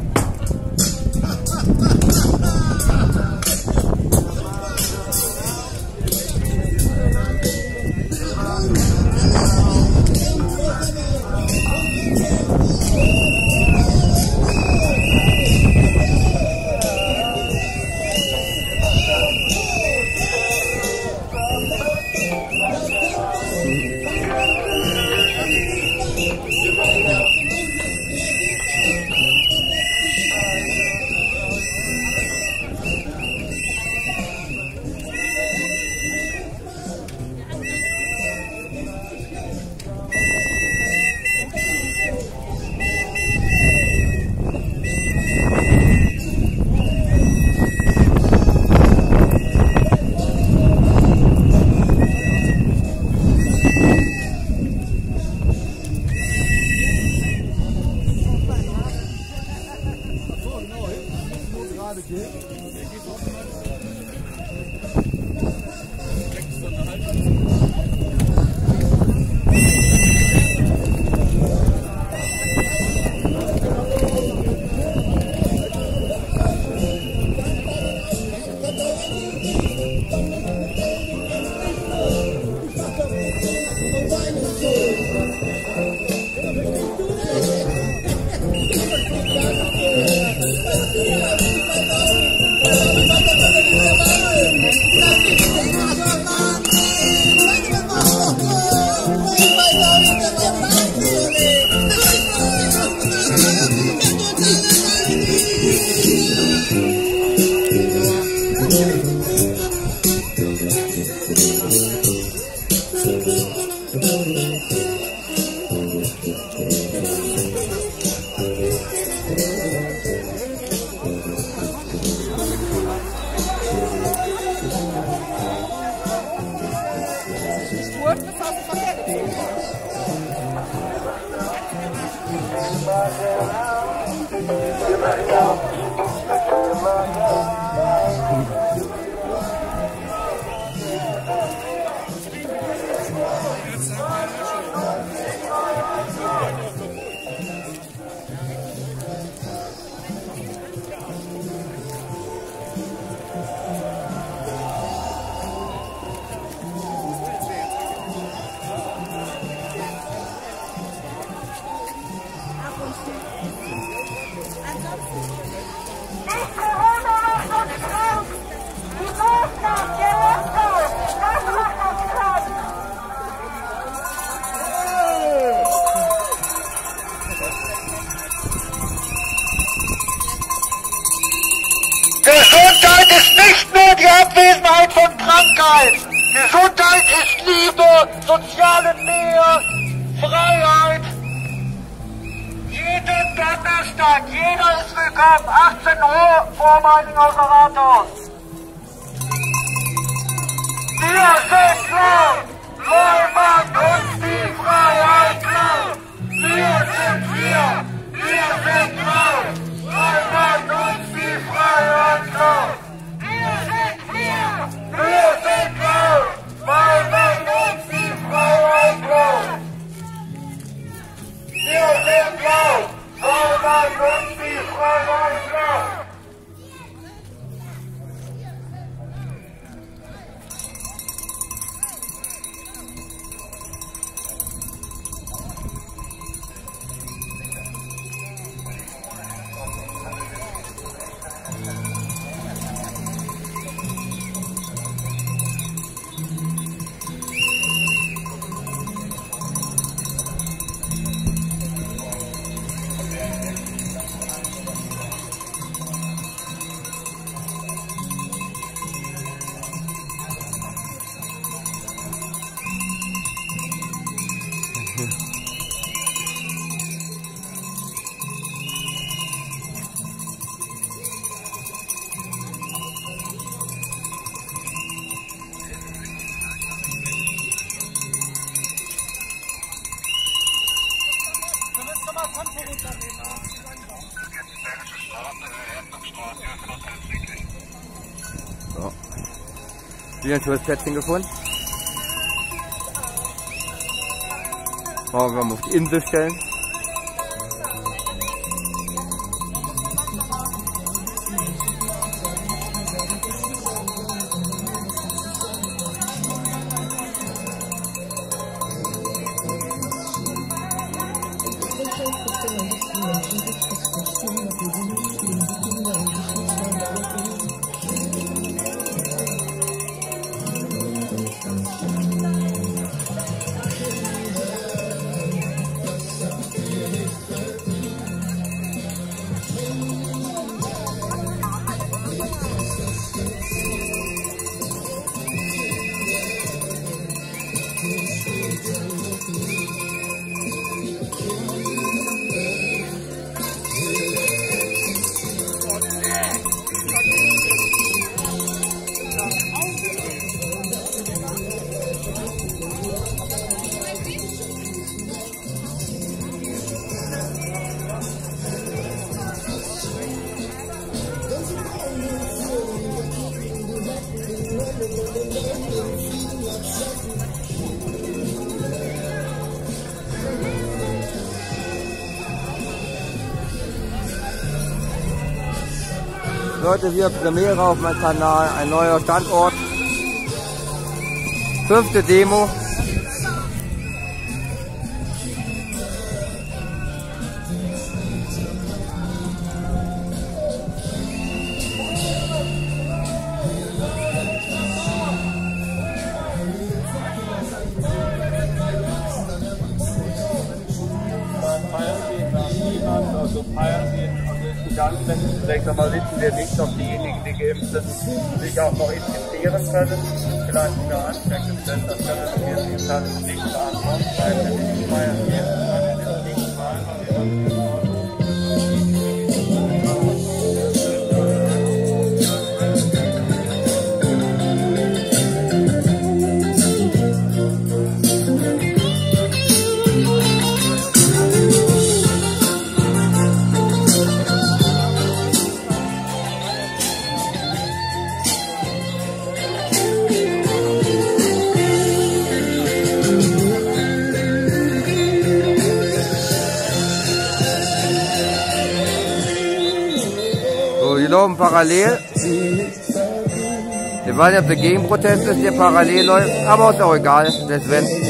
Die Abwesenheit von Krankheit. Gesundheit ist Liebe, soziale Nähe, Freiheit. Jeden Donnerstag, jeder ist willkommen. 18 Uhr vor Meiningshauser Rathaus. Wir sind laut, weil man uns die Freiheit klaut. Wir sind hier, wir sind laut, weil man uns die Freiheit klaut. Wir sind hier, wir sind laut, weil man uns die Freiheit klaut. Wir Wieder ein schönes Plätzchen gefunden. Wollen wir mal auf die Insel stellen. Leute, hier Premiere auf meinem Kanal, ein neuer Standort. Fünfte Demo. feiern wenn Sie vielleicht einmal wissen, wir nicht, ob diejenigen, die geimpft sind, sich auch noch infizieren können, vielleicht sogar ansteckend sind, das können wir dann nicht beantworten, weil wir nicht feiern gehen, können wir nicht feiern, laufen parallel. Wir weiß nicht, ob der Gegenprotest ist, der parallel läuft, aber ist auch egal, der Sven.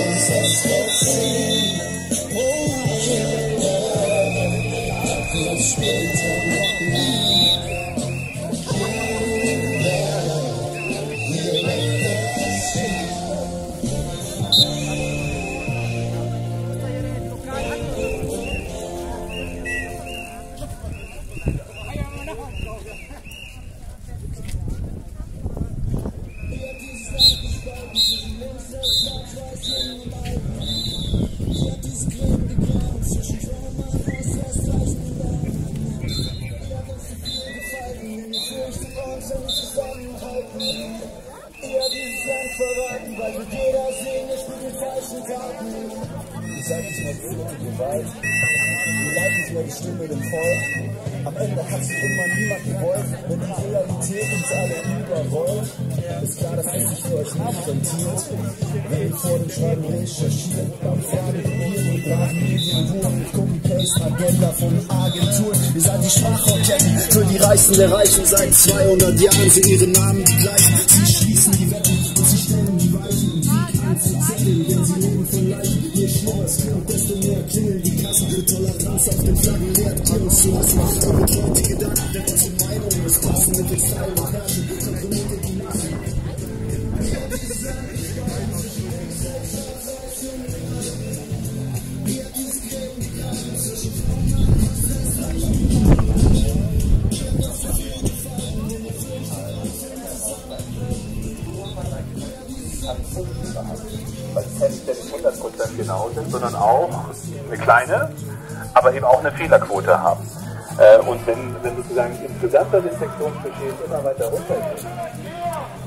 Infektionsgeschehen immer weiter runtergeht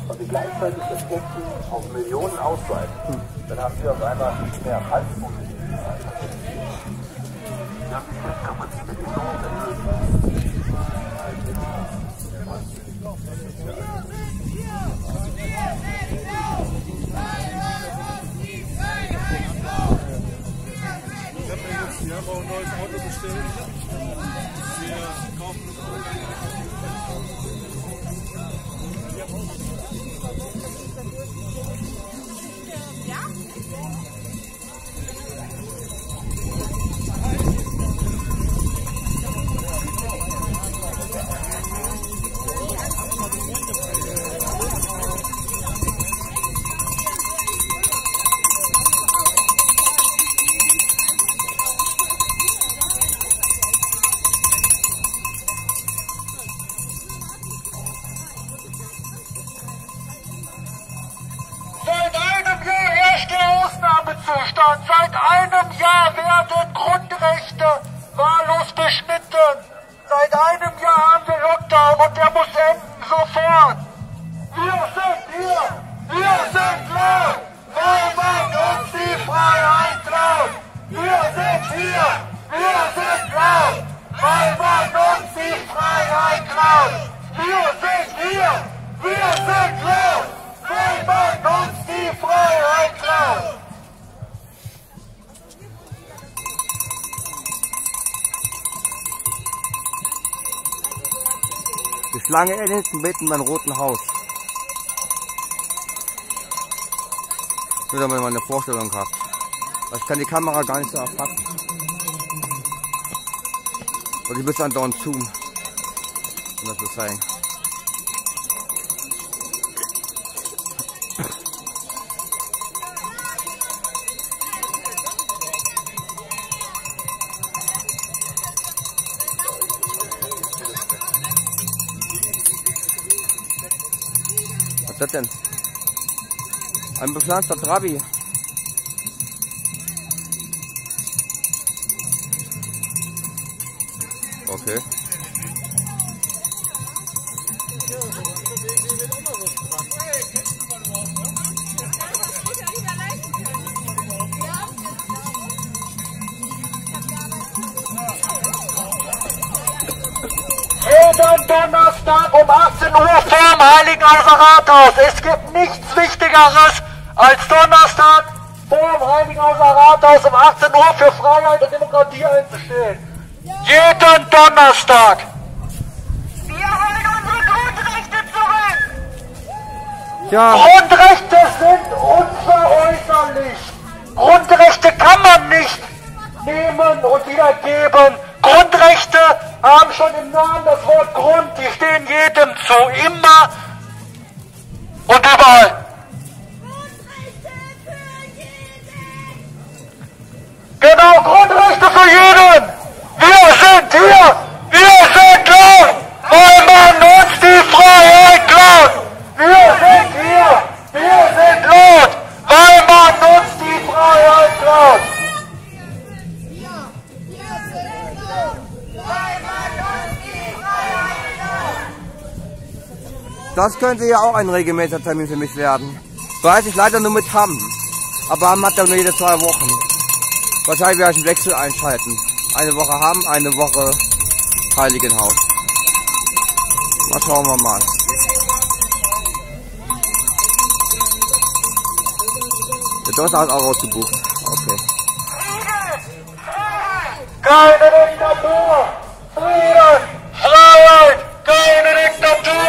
und wir gleichzeitig das Testen auf Millionen ausweiten, dann haben wir auf einmal mehr Halspunkte. Schlange endet mitten beim Roten Haus. Nur damit man eine Vorstellung hat. Ich kann die Kamera gar nicht so erfassen. Und ich müsste andauernd zoomen, um das zu zeigen. Was ist das denn? Ein bepflanzter Trabi. Okay. Jeden Donnerstag um 18 Uhr vorm Heiligenhauser Rathaus. Es gibt nichts Wichtigeres als Donnerstag vorm Heiligenhauser Rathaus um 18 Uhr für Freiheit und Demokratie einzustehen. Jeden Donnerstag. Wir wollen unsere Grundrechte zurück. Ja. Grundrechte sind unveräußerlich. Grundrechte kann man nicht nehmen und wieder geben. Grundrechte haben schon im Namen das Wort Grund. Die stehen jedem zu. Immer ja auch ein regelmäßiger Termin für mich werden. Weiß ich leider nur mit Hamm. Aber Hamm hat ja nur jede zwei Wochen. Wahrscheinlich werde ich einen Wechsel einschalten. Eine Woche Hamm, eine Woche Heiligenhaus. Mal schauen wir mal. Der Donnerstag hat auch ausgebucht. Okay. Keine Diktatur! Frieden! Freiheit! Keine Diktatur!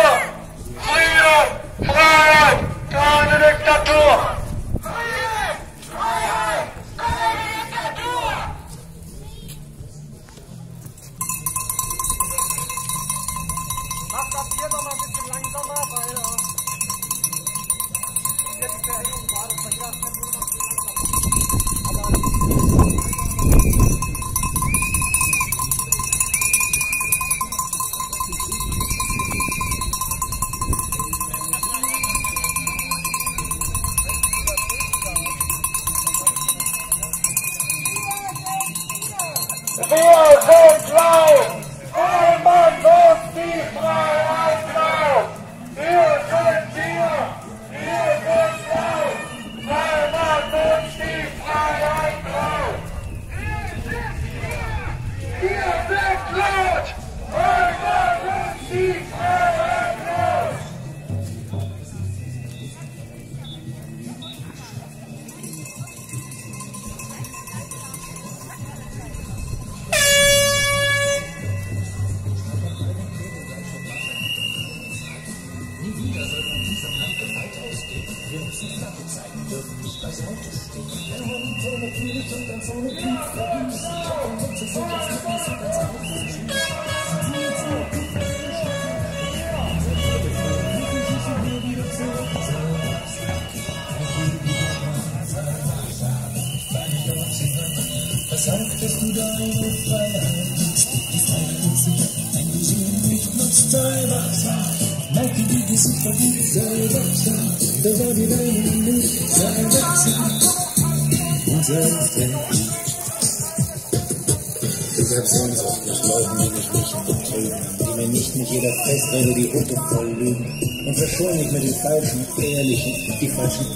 Falschen,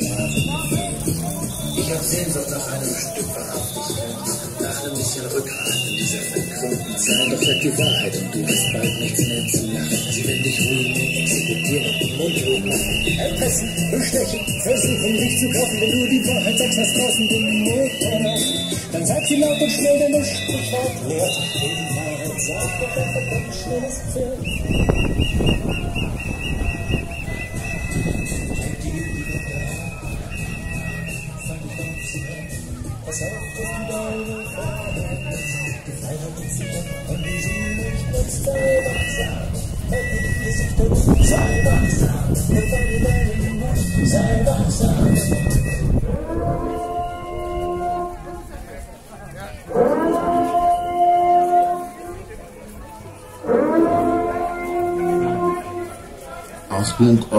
wahren. Ich hab Sehnsucht nach einem Stück Wahrhaftigkeit, nach ein bisschen Rückgrat in dieser verkrümmten Zeit. Doch sag die Wahrheit und du wirst bald nichts mehr zu lachen. Sie werden dich ruinieren, exekutieren und mundtot machen. Erpressen, bestechen, versuchen dich zu kaufen. Wenn du die Wahrheit sagst, hast draußen den laufen. Dann sag sie laut und schnell, denn das Sprichwort lehrt. Die Wahrheit sagt, doch ein verdammt schnelles Pferd.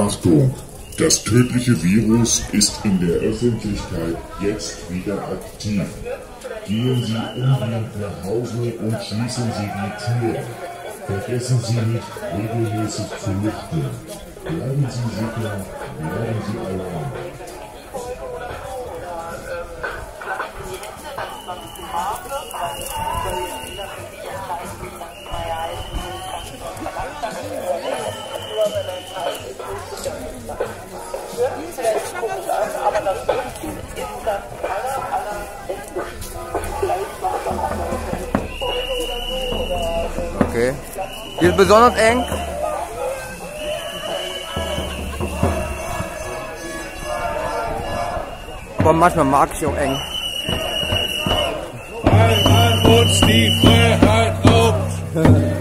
Achtung! Das tödliche Virus ist in der Öffentlichkeit jetzt wieder aktiv. Gehen Sie umgehend nach Hause und schließen Sie die Tür. Vergessen Sie nicht, regelmäßig zu lüften. Bleiben Sie sicher, bleiben Sie allein. Hier ist besonders eng. Aber manchmal mag ich auch eng. Weil man uns die Freiheit raubt.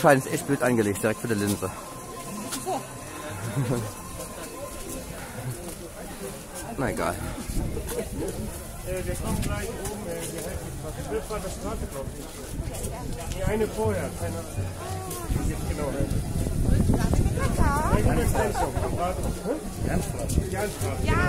Umschalten ist echt blöd eingelegt, direkt für die Linse. Na egal. Wir kommen gleich oben, äh, wie heißt die Straße? Wilfrater Straße, glaube ich. Die eine vorher, keine jetzt genau heißt. Ja, ich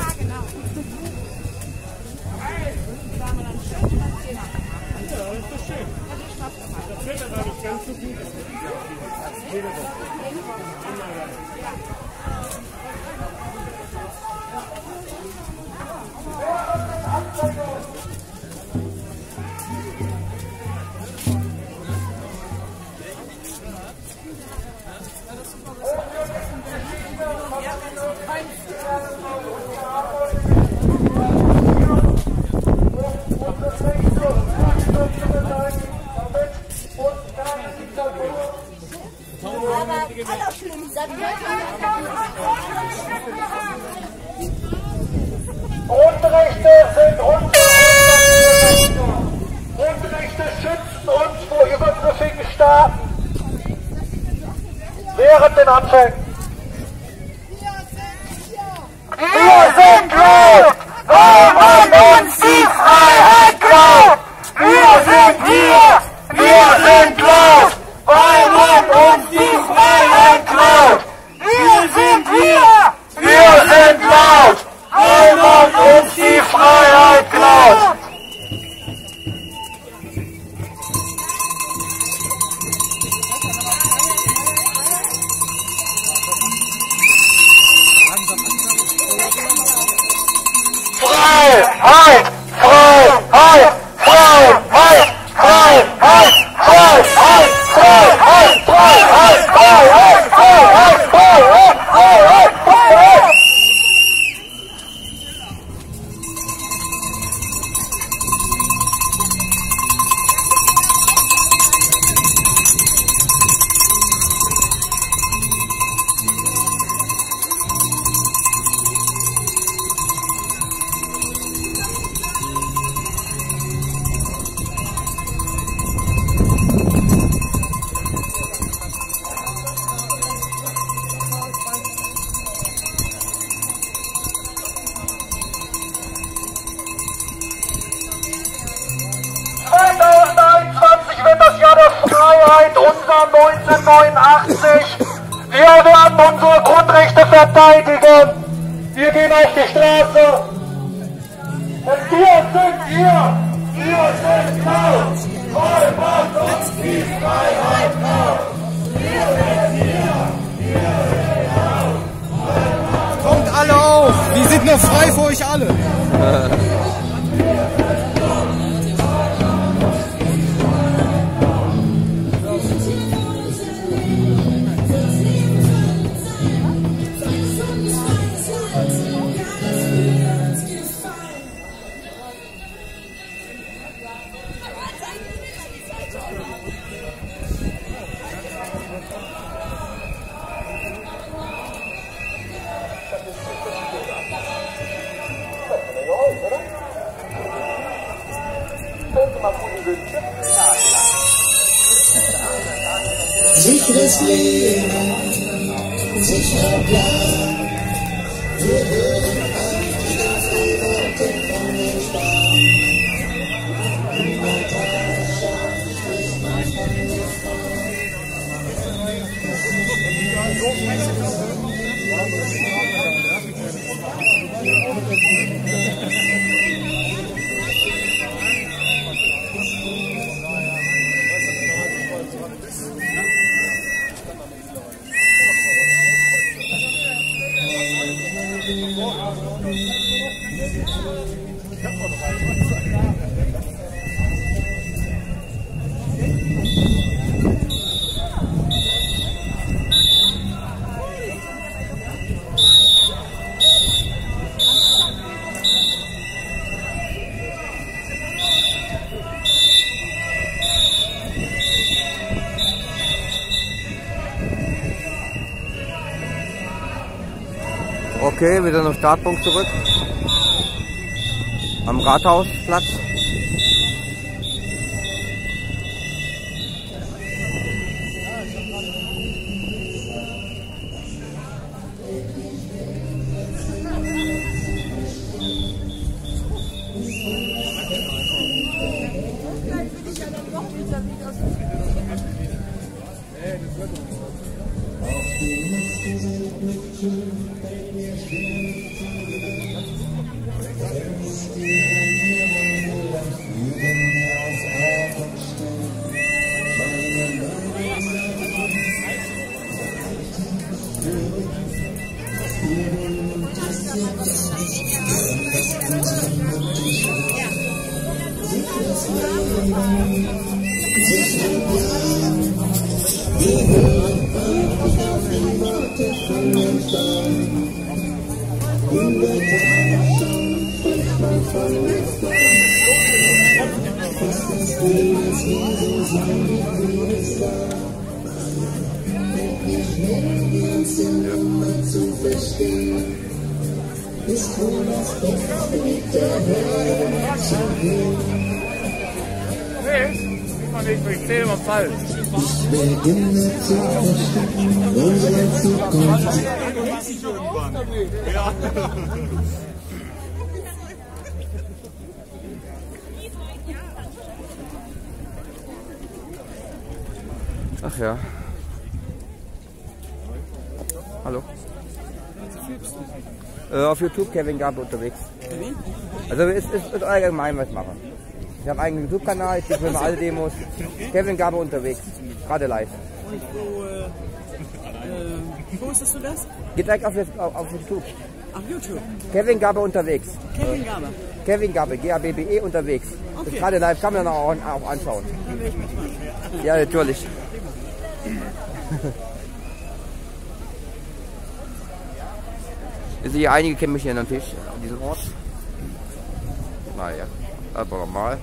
1989. Wir werden unsere Grundrechte verteidigen. Wir gehen auf die Straße. Und wir sind hier. Wir sind laut. Weil macht uns die Freiheit laut. Wir sind hier. Wir sind laut. Kommt alle auf! Wir sind noch frei für euch alle! Sleep. take your blood. Startpunkt zurück. Am Rathausplatz. Ich zähle mal falsch. Ich beginne zu verstehen, unsere Zukunft. Ach ja. Hallo. Äh, auf YouTube Kevin Gabe unterwegs. Also es ist, ist allgemein was ich mache. Ich habe einen YouTube-Kanal, ich filme alle Demos. Kevin Gabe unterwegs, gerade live. Und wo, äh, äh, das du das? Geht direkt auf, auf, auf YouTube. Ach, YouTube. Kevin Gabe unterwegs. Kevin Gabe. Kevin Gabe, G-A-B-B-E E unterwegs. Okay. Ist gerade live, kann man auch, auch anschauen. Dann will ich mich mal. Ja, natürlich. Ich sehe einige kennen mich hier natürlich an diesem Ort. Naja, aber normal.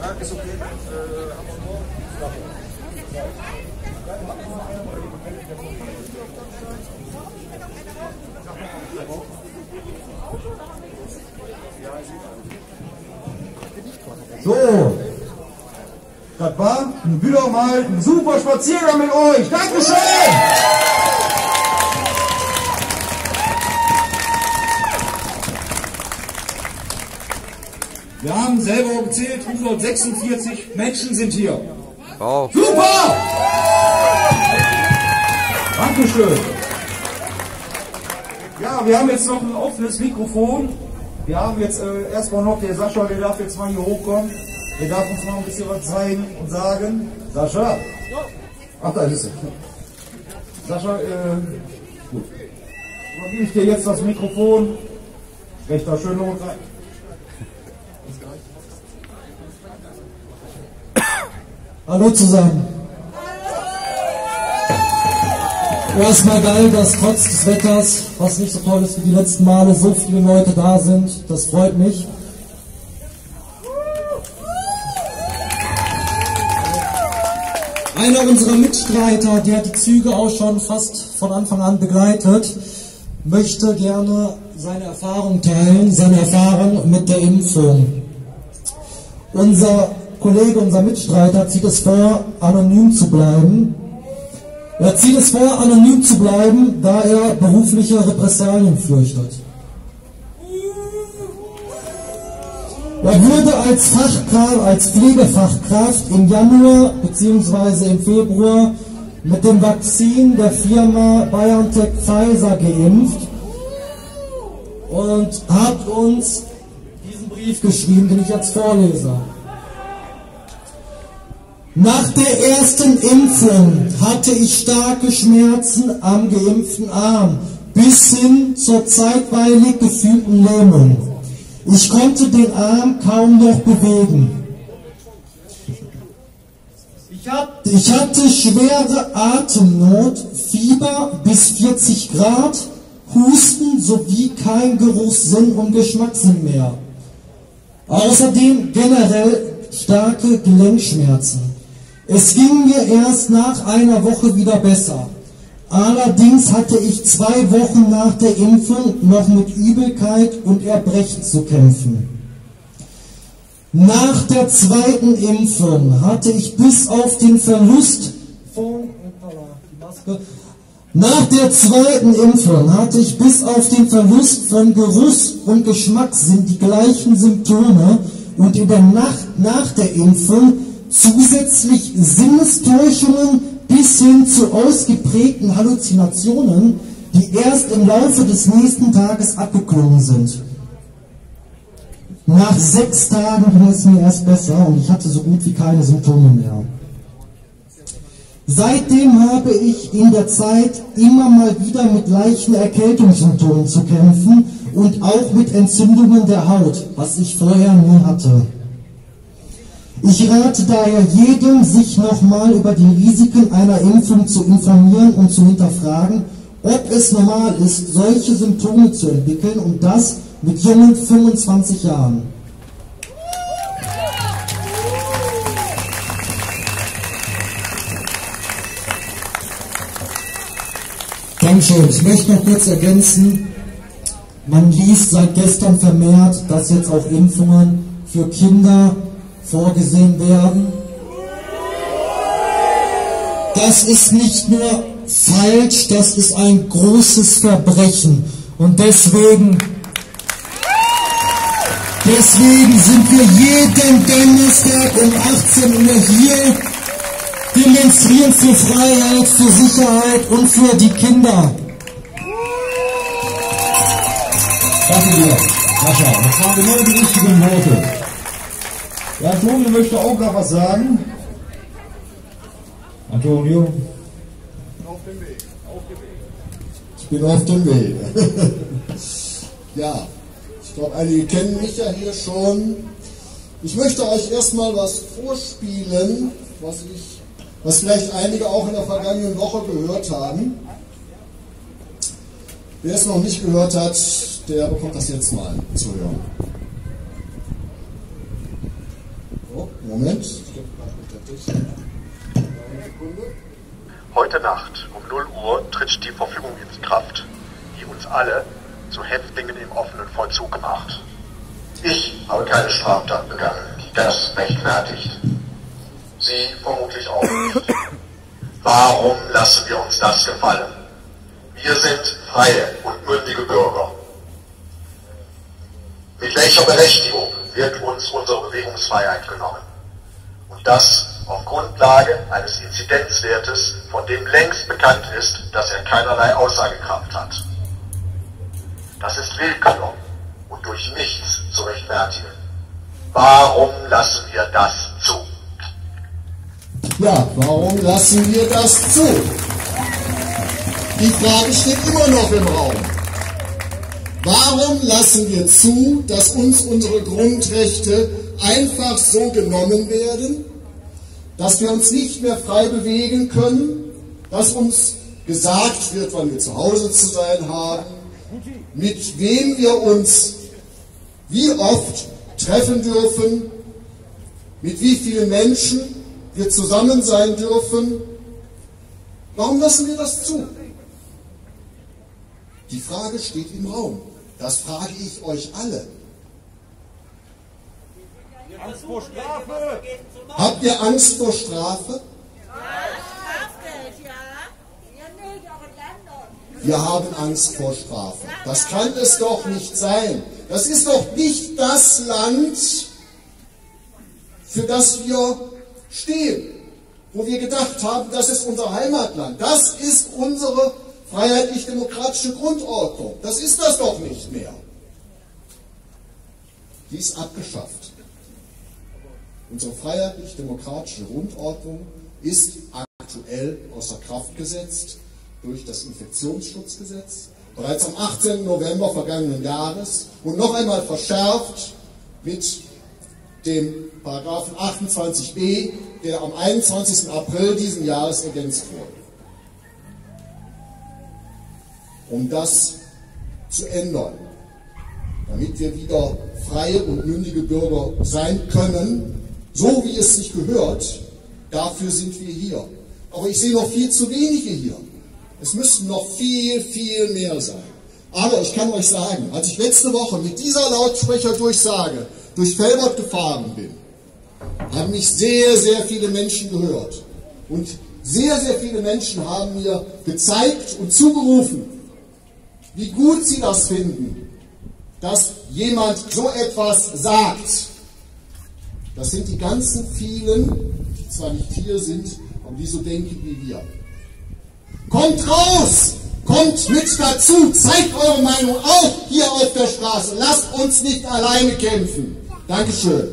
Ja, ist okay. Äh, haben wir morgen? So, das war wieder mal ein super Spaziergang mit euch. Dankeschön! Wir haben selber gezählt, 146 Menschen sind hier. Wow. Super! Dankeschön. Ja, wir haben jetzt noch ein offenes Mikrofon. Wir haben jetzt äh, erstmal noch, der Sascha, der darf jetzt mal hier hochkommen. Der darf uns noch ein bisschen was zeigen und sagen. Sascha? Ach, da ist er. Sascha, äh, gut. Übergebe ich dir jetzt das Mikrofon. Rechter schön hoch. Hallo zusammen. Erstmal geil, dass trotz des Wetters, was nicht so toll ist wie die letzten Male, so viele Leute da sind. Das freut mich. Einer unserer Mitstreiter, der die Züge auch schon fast von Anfang an begleitet, möchte gerne seine Erfahrung teilen, seine Erfahrung mit der Impfung. Unser Kollege, unser Mitstreiter zieht es vor, anonym zu bleiben. Er zieht es vor, anonym zu bleiben, da er berufliche Repressalien fürchtet. Er würde als Fachkraft, als Pflegefachkraft im Januar bzw. im Februar mit dem Vakzin der Firma BioNTech Pfizer geimpft und hat uns diesen Brief geschrieben, den ich jetzt vorlese. Nach der ersten Impfung hatte ich starke Schmerzen am geimpften Arm bis hin zur zeitweilig gefühlten Lähmung. Ich konnte den Arm kaum noch bewegen. Ich, hatte schwere Atemnot, Fieber bis 40 Grad, Husten sowie kein Geruchssinn und Geschmackssinn mehr. Außerdem generell starke Gelenkschmerzen. Es ging mir erst nach einer Woche wieder besser. Allerdings hatte ich zwei Wochen nach der Impfung noch mit Übelkeit und Erbrechen zu kämpfen. Nach der zweiten Impfung hatte ich bis auf den Verlust von nach der zweiten Impfung hatte ich bis auf den Verlust von Geruchs- und Geschmackssinn die gleichen Symptome und in der Nacht nach der Impfung zusätzlich Sinnestäuschungen bis hin zu ausgeprägten Halluzinationen, die erst im Laufe des nächsten Tages abgeklungen sind. Nach sechs Tagen ging es mir erst besser und ich hatte so gut wie keine Symptome mehr. Seitdem habe ich in der Zeit immer mal wieder mit leichten Erkältungssymptomen zu kämpfen und auch mit Entzündungen der Haut, was ich vorher nie hatte. Ich rate daher jedem, sich nochmal über die Risiken einer Impfung zu informieren und zu hinterfragen, ob es normal ist, solche Symptome zu entwickeln und das mit jungen 25 Jahren. Dankeschön. Ich möchte noch kurz ergänzen, man liest seit gestern vermehrt, dass jetzt auch Impfungen für Kinder vorgesehen werden. Das ist nicht nur falsch, das ist ein großes Verbrechen. Und deswegen, deswegen sind wir jeden Donnerstag um 18 Uhr hier. demonstrieren für Freiheit, für Sicherheit und für die Kinder. Danke dir, Sascha. Das waren genau die richtigen Worte. Ja, Antonio möchte auch noch was sagen. Antonio? Ich bin auf dem Weg. ja, ich glaube, einige kennen mich ja hier schon. Ich möchte euch erstmal was vorspielen, was ich, was vielleicht einige auch in der vergangenen Woche gehört haben. Wer es noch nicht gehört hat, der bekommt das jetzt mal zu hören. Sekunde. Heute Nacht um 0 Uhr tritt die Verfügung in Kraft, die uns alle zu Häftlingen im offenen Vollzug macht. Ich habe keine Straftat begangen, die das rechtfertigt. Sie vermutlich auch nicht. Warum lassen wir uns das gefallen? Wir sind freie und mündige Bürger. Mit welcher Berechtigung wird uns unsere Bewegungsfreiheit genommen? Und das auf Grundlage eines Inzidenzwertes, von dem längst bekannt ist, dass er keinerlei Aussagekraft hat. Das ist Willkür und durch nichts zu rechtfertigen. Warum lassen wir das zu? Ja, warum lassen wir das zu? Die Frage steht immer noch im Raum. Warum lassen wir zu, dass uns unsere Grundrechte einfach so genommen werden, dass wir uns nicht mehr frei bewegen können, dass uns gesagt wird, wann wir zu Hause zu sein haben, mit wem wir uns wie oft treffen dürfen, mit wie vielen Menschen wir zusammen sein dürfen. Warum lassen wir das zu? Die Frage steht im Raum. Das frage ich euch alle. Angst vor Strafe! Habt ihr Angst vor Strafe? Wir haben Angst vor Strafe. Das kann es doch nicht sein. Das ist doch nicht das Land, für das wir stehen, wo wir gedacht haben, das ist unser Heimatland. Das ist unsere freiheitlich-demokratische Grundordnung. Das ist das doch nicht mehr. Die ist abgeschafft. Unsere freiheitlich-demokratische Grundordnung ist aktuell außer Kraft gesetzt durch das Infektionsschutzgesetz, bereits am 18. November vergangenen Jahres und noch einmal verschärft mit dem Paragraphen 28b, der am 21. April diesen Jahres ergänzt wurde. Um das zu ändern, damit wir wieder freie und mündige Bürger sein können, so wie es sich gehört, dafür sind wir hier. Aber ich sehe noch viel zu wenige hier. Es müssten noch viel, viel mehr sein. Aber ich kann euch sagen, als ich letzte Woche mit dieser Lautsprecherdurchsage durch Felbert gefahren bin, haben mich sehr, sehr viele Menschen gehört. Und sehr, sehr viele Menschen haben mir gezeigt und zugerufen, wie gut sie das finden, dass jemand so etwas sagt. Das sind die ganzen vielen, die zwar nicht hier sind, aber die so denken wie wir. Kommt raus! Kommt mit dazu! Zeigt eure Meinung auch hier auf der Straße. Lasst uns nicht alleine kämpfen. Dankeschön.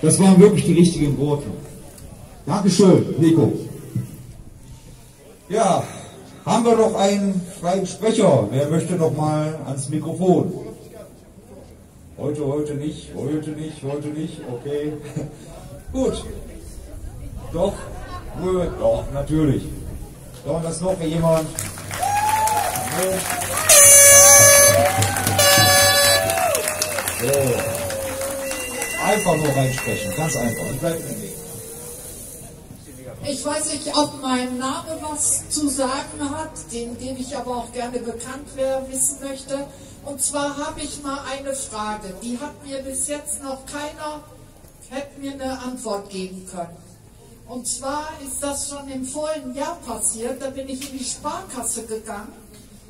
Das waren wirklich die richtigen Worte. Dankeschön, Nico. Ja, haben wir noch einen freien Sprecher? Wer möchte noch mal ans Mikrofon? Heute, heute nicht, heute nicht, heute nicht, okay. Gut. Doch, doch, natürlich. Doch, das noch jemand. So. Einfach nur reinsprechen, ganz einfach. Ich weiß nicht, ob mein Name was zu sagen hat, den, den ich aber auch gerne bekannt wer wissen möchte. Und zwar habe ich mal eine Frage, die hat mir bis jetzt noch keiner, hätte mir eine Antwort geben können. Und zwar ist das schon im vorigen Jahr passiert. Da bin ich in die Sparkasse gegangen.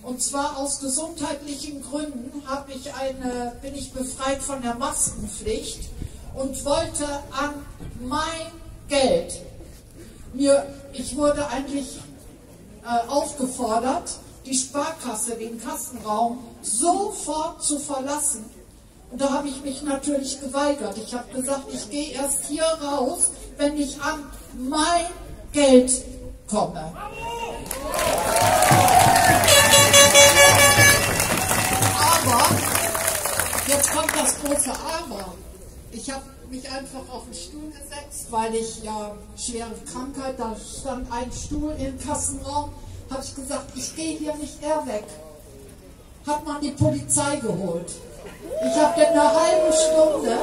Und zwar aus gesundheitlichen Gründen habe ich eine, bin ich befreit von der Maskenpflicht und wollte an mein Geld mir, ich wurde eigentlich äh, aufgefordert, die Sparkasse, den Kassenraum sofort zu verlassen. Und da habe ich mich natürlich geweigert. Ich habe gesagt, ich gehe erst hier raus, wenn ich an mein Geld komme. Aber, jetzt kommt das große Aber. Ich habe mich einfach auf den Stuhl gesetzt, weil ich ja schwere Krankheit, da stand ein Stuhl im Kassenraum, habe ich gesagt, ich gehe hier nicht eher weg. Hat man die Polizei geholt. Ich habe dann eine halbe Stunde,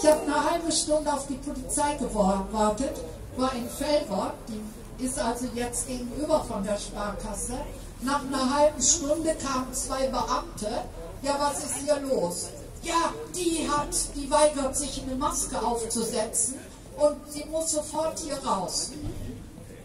ich habe eine halbe Stunde auf die Polizei gewartet, war in Felbert, die ist also jetzt gegenüber von der Sparkasse. Nach einer halben Stunde kamen zwei Beamte. Ja, was ist hier los? Ja, die hat, die weigert sich eine Maske aufzusetzen und sie muss sofort hier raus.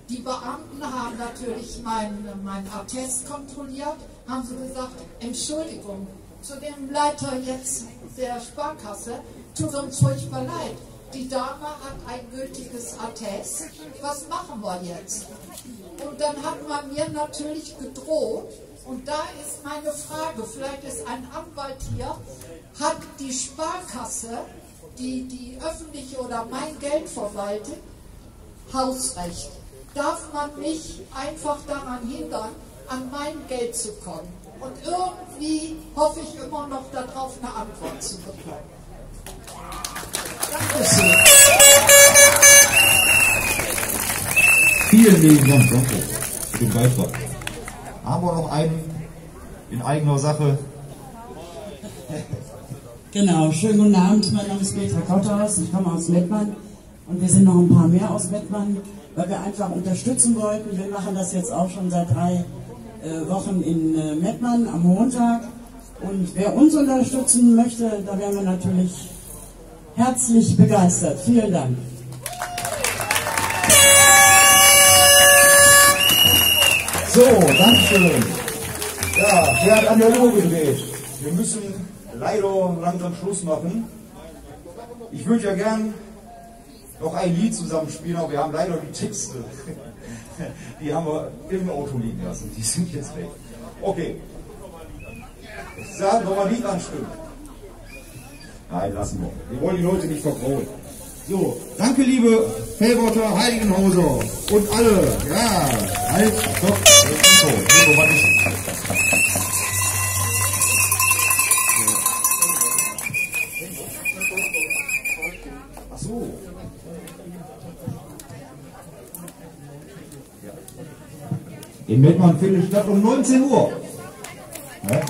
Die Beamten haben natürlich meinen mein Attest kontrolliert, haben sie gesagt, Entschuldigung, zu dem Leiter jetzt der Sparkasse, tut uns furchtbar leid. Die Dame hat ein gültiges Attest. Was machen wir jetzt? Und dann hat man mir natürlich gedroht. Und da ist meine Frage, vielleicht ist ein Anwalt hier, hat die Sparkasse, die die öffentliche oder mein Geld verwaltet, Hausrecht? Darf man mich einfach daran hindern, an mein Geld zu kommen? Und irgendwie hoffe ich immer noch darauf, eine Antwort zu bekommen. Dankeschön. Vielen lieben Dank, danke für den Beitrag. Haben wir noch einen in eigener Sache? Genau, schönen guten Abend. Mein Name ist Petra Kotthaus, ich komme aus Mettmann und wir sind noch ein paar mehr aus Mettmann, weil wir einfach unterstützen wollten. Wir machen das jetzt auch schon seit drei äh, Wochen in äh, Mettmann am Montag und wer uns unterstützen möchte, da wären wir natürlich herzlich begeistert. Vielen Dank. So, Dankeschön. Ja, wer hat an der Uhr gedreht? Wir müssen leider langsam Schluss machen. Ich würde ja gern noch ein Lied zusammenspielen, aber wir haben leider die Texte. Die haben wir im Auto liegen lassen. Die sind jetzt weg. Okay. Sagen wir mal ein Lied anstimmen. Nein, lassen wir. Wir wollen die Leute nicht vergrauen. So, danke liebe Felberter, Heiligenhauser und alle. Ja, halt, stopp. Nico, Nico, was ist? Ach. In Mettmann findet statt um 19 Uhr. Ja?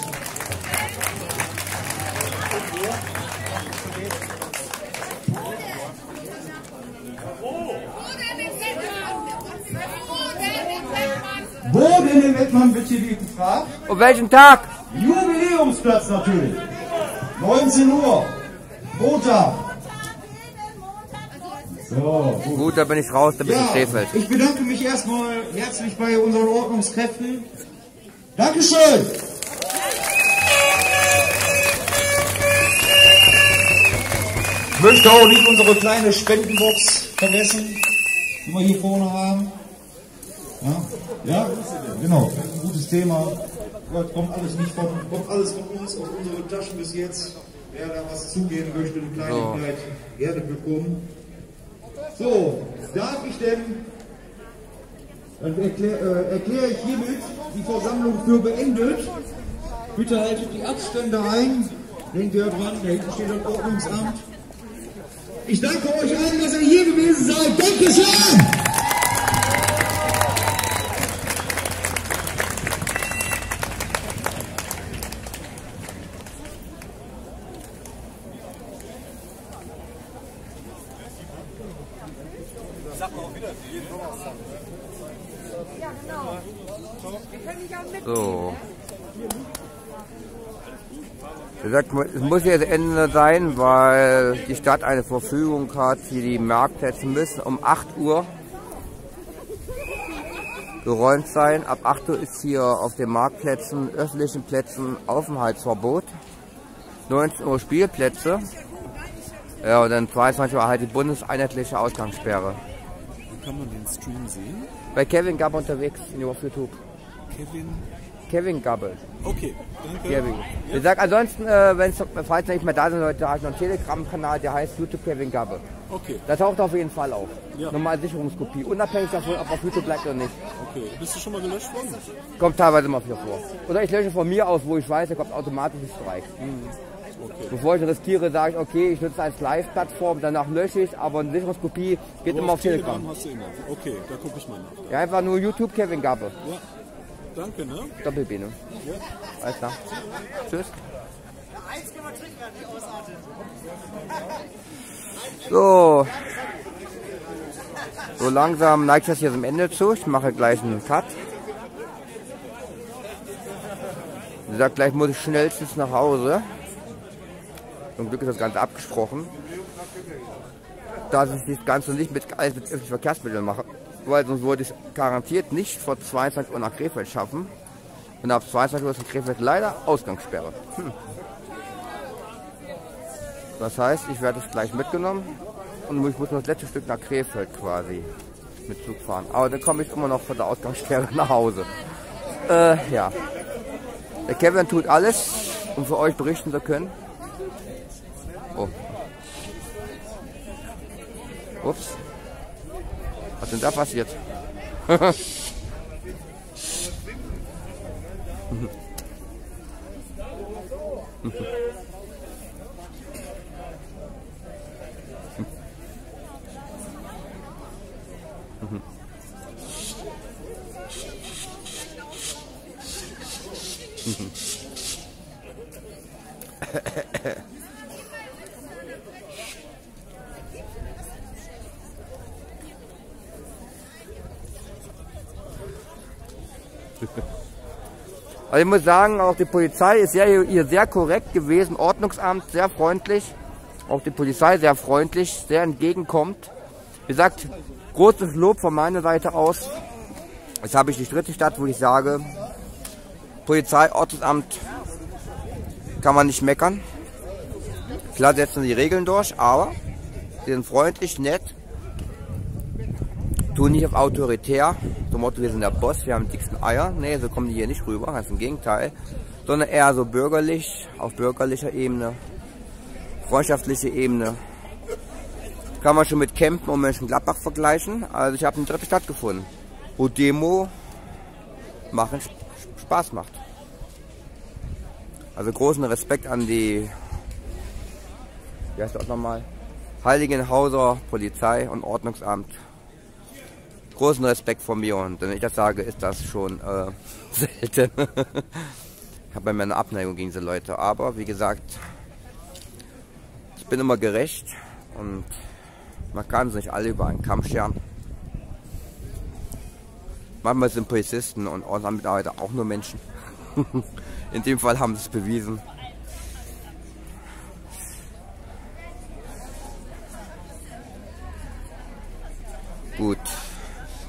Mettmann wird hier gefragt? Um welchen Tag? Jubiläumsplatz natürlich. 19 Uhr. Montag. So, gut. Gut, da bin ich raus, da bin ich in Ja, Krefeld. ich bedanke mich erstmal herzlich bei unseren Ordnungskräften. Dankeschön. Ich möchte auch nicht unsere kleine Spendenbox vergessen, die wir hier vorne haben. Ja, ja genau, gutes Thema. Gott, kommt alles nicht von, kommt alles von uns, aus unseren Taschen bis jetzt. Wer da was zugeben möchte, eine Kleinigkeit, gerne willkommen. So, darf ich denn, dann erkläre äh, erkläre ich hiermit die Versammlung für beendet. Bitte haltet die Abstände ein. Denkt ihr dran, da hinten steht das Ordnungsamt. Ich danke euch allen, dass ihr hier gewesen seid. Dankeschön! Sag mal auf Wiedersehen. Ja, genau. Wir können dich auch mitnehmen. So. ne? Wie gesagt, es muss jetzt Ende sein, weil die Stadt eine Verfügung hat, hier die Marktplätze müssen um 8 Uhr geräumt sein. Ab 8 Uhr ist hier auf den Marktplätzen, öffentlichen Plätzen Aufenthaltsverbot. 19 Uhr Spielplätze. Ja, und dann 22 Uhr halt die bundeseinheitliche Ausgangssperre. Wie kann man den Stream sehen? Bei Kevin Gabbe unterwegs in auf YouTube. Kevin. Kevin Gabbe. Okay, danke. Kevin. Wie gesagt, ansonsten, äh, wenn's, falls nicht mehr da sind, Leute, halt noch einen Telegram-Kanal, der heißt YouTube Kevin Gabbe. Okay. Da taucht auf jeden Fall auf. Ja. Nochmal Sicherungskopie. Unabhängig davon, ob auf YouTube bleibt oder nicht. Okay, bist du schon mal gelöscht worden? Kommt teilweise mal wieder vor. Oder ich lösche von mir aus, wo ich weiß, da kommt automatisch ein Strike. Okay. Bevor ich riskiere, sage ich, okay, ich nutze als Live-Plattform, danach lösche ich, aber eine Sicherungskopie geht Aber immer auf Telegram. hast du immer. Okay, da gucke ich mal nach. Ja, einfach nur YouTube Kevin Gabbe. Ja. Danke, ne? Doppel-B, ne? Ja. Alles klar. Tschüss. So. So langsam neigt das hier zum Ende zu. Ich mache gleich einen Cut. Wie gesagt, gleich muss ich schnellstens nach Hause. Zum Glück ist das Ganze abgesprochen. Dass ich das Ganze nicht mit, mit öffentlichen Verkehrsmitteln mache. Weil sonst würde ich es garantiert nicht vor 22 Uhr nach Krefeld schaffen. Und ab 22 Uhr ist in Krefeld leider Ausgangssperre. Hm. Das heißt, ich werde es gleich mitgenommen und ich muss noch das letzte Stück nach Krefeld quasi mit Zug fahren. Aber dann komme ich immer noch von der Ausgangssperre nach Hause. Äh, ja. Der Kevin tut alles, um für euch berichten zu können. Oh. Ups. Was denn da passiert? Also ich muss sagen, auch die Polizei ist sehr, hier sehr korrekt gewesen, Ordnungsamt sehr freundlich, auch die Polizei sehr freundlich, sehr entgegenkommt. Wie gesagt, großes Lob von meiner Seite aus. Jetzt habe ich die dritte Stadt, wo ich sage, Polizei, Ordnungsamt kann man nicht meckern. Klar setzen die Regeln durch, aber sie sind freundlich, nett, tun nicht auf autoritär, zum Motto, wir sind der Boss, wir haben die dicksten Eier. Nee, so kommen die hier nicht rüber, ganz im Gegenteil. Sondern eher so bürgerlich, auf bürgerlicher Ebene, freundschaftliche Ebene. Kann man schon mit Campen und Mönchengladbach vergleichen. Also ich habe eine dritte Stadt gefunden, wo Demo machen Spaß macht. Also großen Respekt an die, wie heißt das nochmal, Heiligenhauser Polizei und Ordnungsamt. Großen Respekt von mir und wenn ich das sage, ist das schon äh, selten. ich habe mir eine Abneigung gegen diese Leute, aber wie gesagt, ich bin immer gerecht und man kann sie nicht alle über einen Kamm scheren. Manchmal sind Polizisten und Ordnungsmitarbeiter auch nur Menschen. In dem Fall haben sie es bewiesen. Gut.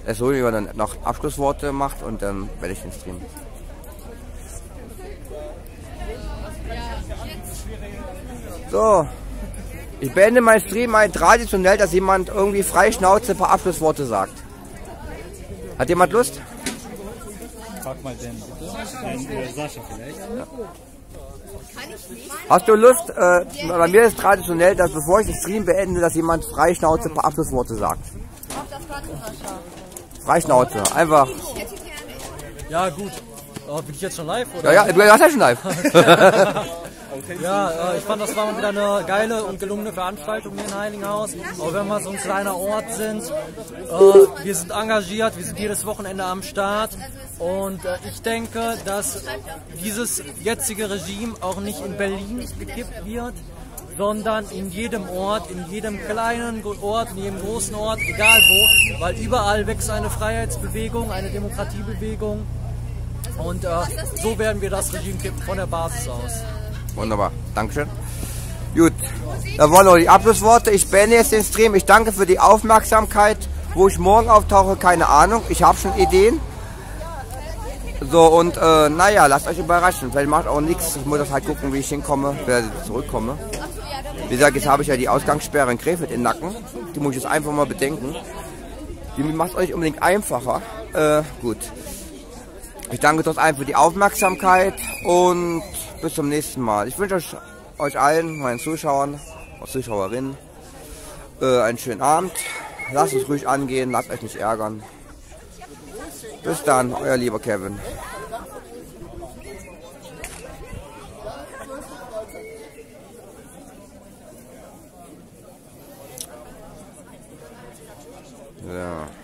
Es so, wie man dann noch Abschlussworte macht und dann werde ich den Stream. So. Ich beende meinen Stream mal traditionell, dass jemand irgendwie frei Schnauze ein paar Abschlussworte sagt. Hat jemand Lust? Frag mal den, den äh, Sascha vielleicht. Ja. Hast du Lust? Äh, bei mir ist traditionell, dass bevor ich den Stream beende, dass jemand frei Schnauze ein paar Abschlussworte sagt. Freischnauze, einfach. Ja, gut. Oh, bin ich jetzt schon live? Oder? Ja, ja, du hast ja schon live. ja, äh, ich fand, das war mal wieder eine geile und gelungene Veranstaltung hier in Heiligenhaus. Auch wenn wir so ein kleiner Ort sind. Äh, wir sind engagiert, wir sind jedes Wochenende am Start. Und äh, ich denke, dass dieses jetzige Regime auch nicht in Berlin gekippt wird, sondern in jedem Ort, in jedem kleinen Ort, in jedem großen Ort, egal wo, weil überall wächst eine Freiheitsbewegung, eine Demokratiebewegung und äh, so werden wir das Regime kippen von der Basis aus. Wunderbar. Dankeschön. Gut. Da wollen noch die Abschlussworte. Ich beende jetzt den Stream. Ich danke für die Aufmerksamkeit. Wo ich morgen auftauche, keine Ahnung. Ich habe schon Ideen. So, und äh, naja, lasst euch überraschen. Vielleicht macht auch nichts. Ich muss das halt gucken, wie ich hinkomme, wer zurückkomme. Wie gesagt, jetzt habe ich ja die Ausgangssperre in Krefeld im Nacken. Die muss ich jetzt einfach mal bedenken. Die macht es nicht unbedingt einfacher. Äh, gut. Ich danke trotz allem für die Aufmerksamkeit und bis zum nächsten Mal. Ich wünsche euch, euch allen, meinen Zuschauern und Zuschauerinnen, äh, einen schönen Abend. Lasst es ruhig angehen, lasst euch nicht ärgern. Bis dann, euer lieber Kevin. Ja.